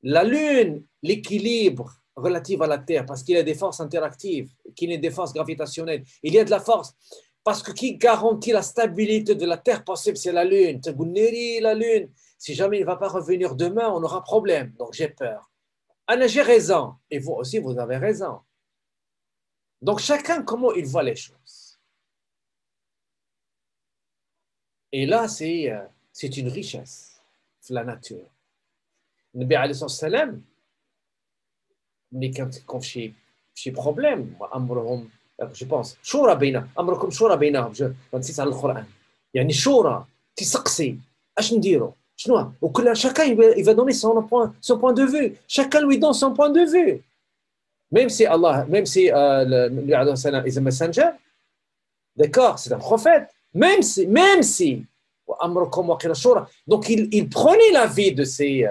La lune, l'équilibre, relative à la Terre, parce qu'il y a des forces interactives, qu'il y a des forces gravitationnelles. Il y a de la force. Parce que qui garantit la stabilité de la Terre possible, c'est la Lune. la Lune. Si jamais il ne va pas revenir demain, on aura problème. Donc j'ai peur. Anna, j'ai raison. Et vous aussi, vous avez raison. Donc chacun, comment il voit les choses. Et là, c'est, euh, c'est une richesse, la nature. Nabi alayhi salam, mais quand, quand j'ai, j'ai problème, je pense, شورى بينا امركم شورى بينهم نسيت على القران يعني شورى تسقسي اش نديروا شنو وكل chacun il va donner son point son point de vue chacun lui donne son point de vue même si Allah même si euh, is a messenger d'accord c'est un prophète même si même si donc il, prenait la vie de ses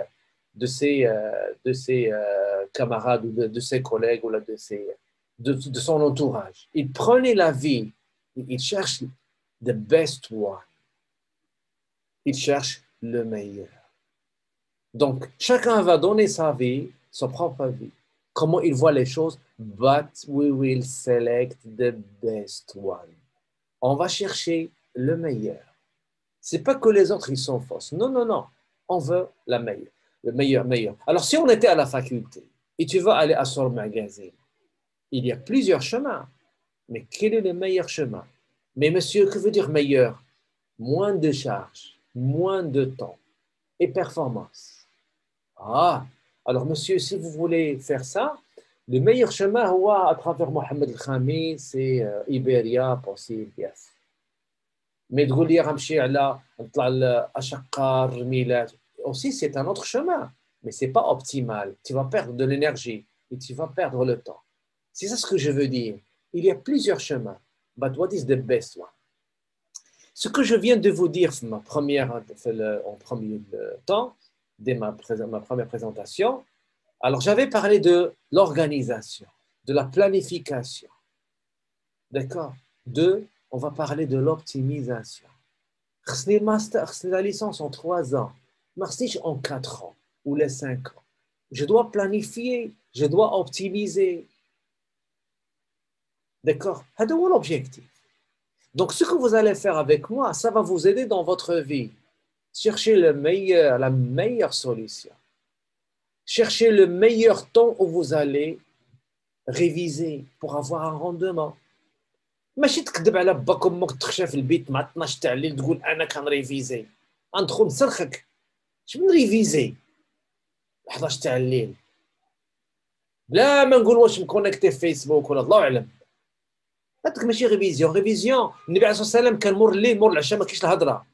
de ses, euh, de ses euh, camarades ou de, ses collègues ou de, ses, de, son entourage. Il prenait la vie, il cherche the best one. Il cherche le meilleur. Donc, chacun va donner sa vie, sa propre vie, comment il voit les choses, but we will select the best one. On va chercher le meilleur. C'est pas que les autres, ils sont fausses. Non, non, non. On veut la meilleure le meilleur, meilleur. Alors, si on était à la faculté et tu vas aller à son magasin, il y a plusieurs chemins. Mais quel est le meilleur chemin? Mais monsieur, que veut dire meilleur? Moins de charge, moins de temps et performance. Ah, alors monsieur, si vous voulez faire ça, le meilleur chemin à travers Mohamed El-Khami, c'est euh, Iberia, possible, yes. Mais de dire, aussi, c'est un autre chemin, mais ce n'est pas optimal. Tu vas perdre de l'énergie et tu vas perdre le temps. C'est ça ce que je veux dire. Il y a plusieurs chemins. But what is the best one? Ce que je viens de vous dire ma première, en premier temps, dès ma, première présentation, alors j'avais parlé de l'organisation, de la planification. D'accord? Deux, on va parler de l'optimisation. La licence en trois ans marche en quatre ans ou les cinq ans. Je dois planifier, je dois optimiser. D'accord? C'est l'objectif? Donc, ce que vous allez faire avec moi, ça va vous aider dans votre vie. Cherchez le meilleur, la meilleure solution. Cherchez le meilleur temps où vous allez réviser pour avoir un rendement. ماشي تكذب على باك وامك تخشى في البيت مع 12 تاع الليل تقول أنا كنريفيزي غندخل اش من ريفيزي 11 تاع الليل. لا ما نقول واش مكونيكتي في فيسبوك ولا الله أعلم. هذاك ماشي ريفيزيون ريفيزيون النبي عليه الصلاة والسلام كان مور الليل مور العشاء ما كاينش الهضرة.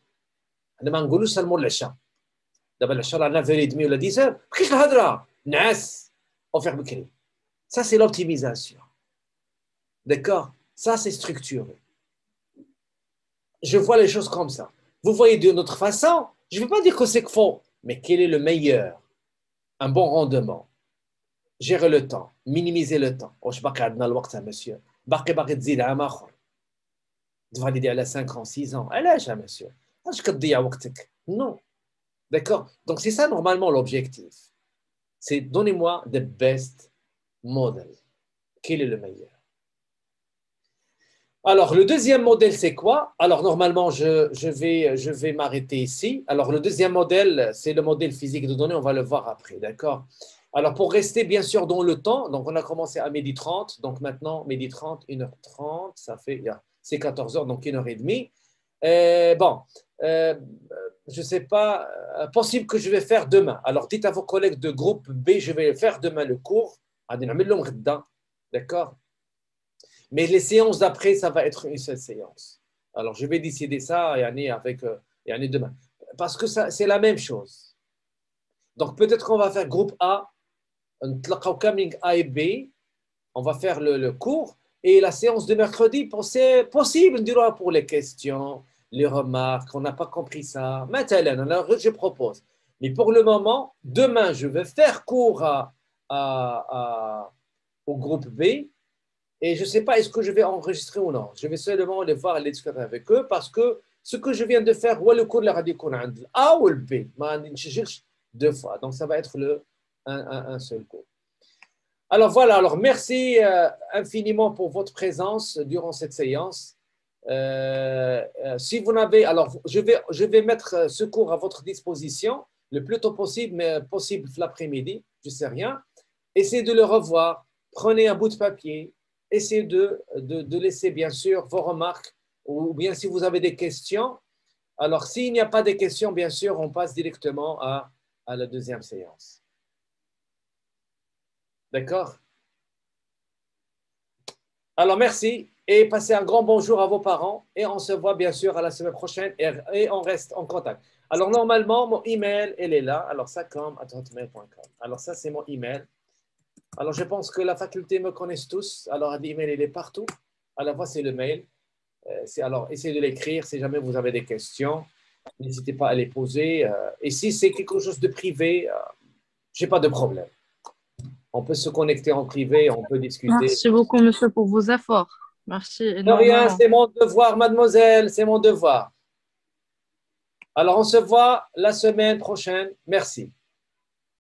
انا ما نقولوش مور العشاء دابا العشاء راه 9 دمي ولا 10 ما كاينش الهضره نعس وفيق بكري سا سي لوبتيميزاسيون داكور Ça, c'est structuré. Je vois les choses comme ça. Vous voyez d'une autre façon, je ne veux pas dire que c'est faux, mais quel est le meilleur Un bon rendement. Gérer le temps, minimiser le temps. Oh, je ne sais pas le monsieur. باقي باقي تزيد عام اخر تفاليدي على 5 ans 6 ans علاش monsieur علاش كتضيع وقتك non d'accord? Donc c'est ça normalement l'objectif c'est donnez-moi the best model quel est le meilleur? Alors, le deuxième modèle, c'est quoi? Alors, normalement, je, je vais, je vais m'arrêter ici. Alors, le deuxième modèle, c'est le modèle physique de données. On va le voir après, d'accord? Alors, pour rester bien sûr dans le temps, donc on a commencé à midi 30. Donc, maintenant, midi 30, 1h30, ça fait, c'est 14h, donc 1h30. Euh, bon, euh, je ne sais pas, euh, possible que je vais faire demain. Alors, dites à vos collègues de groupe B, je vais faire demain le cours. D'accord? Mais les séances d'après, ça va être une seule séance. Alors, je vais décider ça avec euh, demain. Parce que c'est la même chose. Donc, peut-être qu'on va faire groupe A, A et B. On va faire le, cours. Et la séance de mercredi, c'est possible, pour les questions, les remarques, on n'a pas compris ça. Maintenant, alors je propose. Mais pour le moment, demain, je vais faire cours au groupe B et je ne sais pas est-ce que je vais enregistrer ou non. Je vais seulement les voir les discuter avec eux parce que ce que je viens de faire, ou le cours de la radio A ou le B, deux fois. Donc ça va être le, un, seul cours. Alors voilà, alors merci euh, infiniment pour votre présence durant cette séance. Euh, euh, si vous n'avez, alors je vais, je vais mettre ce cours à votre disposition le plus tôt possible, mais possible l'après-midi, je ne sais rien. Essayez de le revoir. Prenez un bout de papier, essayez de, de, laisser bien sûr vos remarques ou bien si vous avez des questions. Alors, s'il n'y a pas de questions, bien sûr, on passe directement à, à la deuxième séance. D'accord? Alors, merci et passez un grand bonjour à vos parents et on se voit bien sûr à la semaine prochaine et, on reste en contact. Alors, normalement, mon email, elle est là. Alors, ça comme Alors, ça, c'est mon email. Alors, je pense que la faculté me connaisse tous. Alors, l'email, il est partout. À la fois, c'est le mail. Euh, alors, essayez de l'écrire si jamais vous avez des questions. N'hésitez pas à les poser. Euh, et si c'est quelque chose de privé, euh, je n'ai pas de problème. On peut se connecter en privé, on peut discuter. Merci beaucoup, monsieur, pour vos efforts. Merci. De rien, c'est mon devoir, mademoiselle, c'est mon devoir. Alors, on se voit la semaine prochaine. Merci.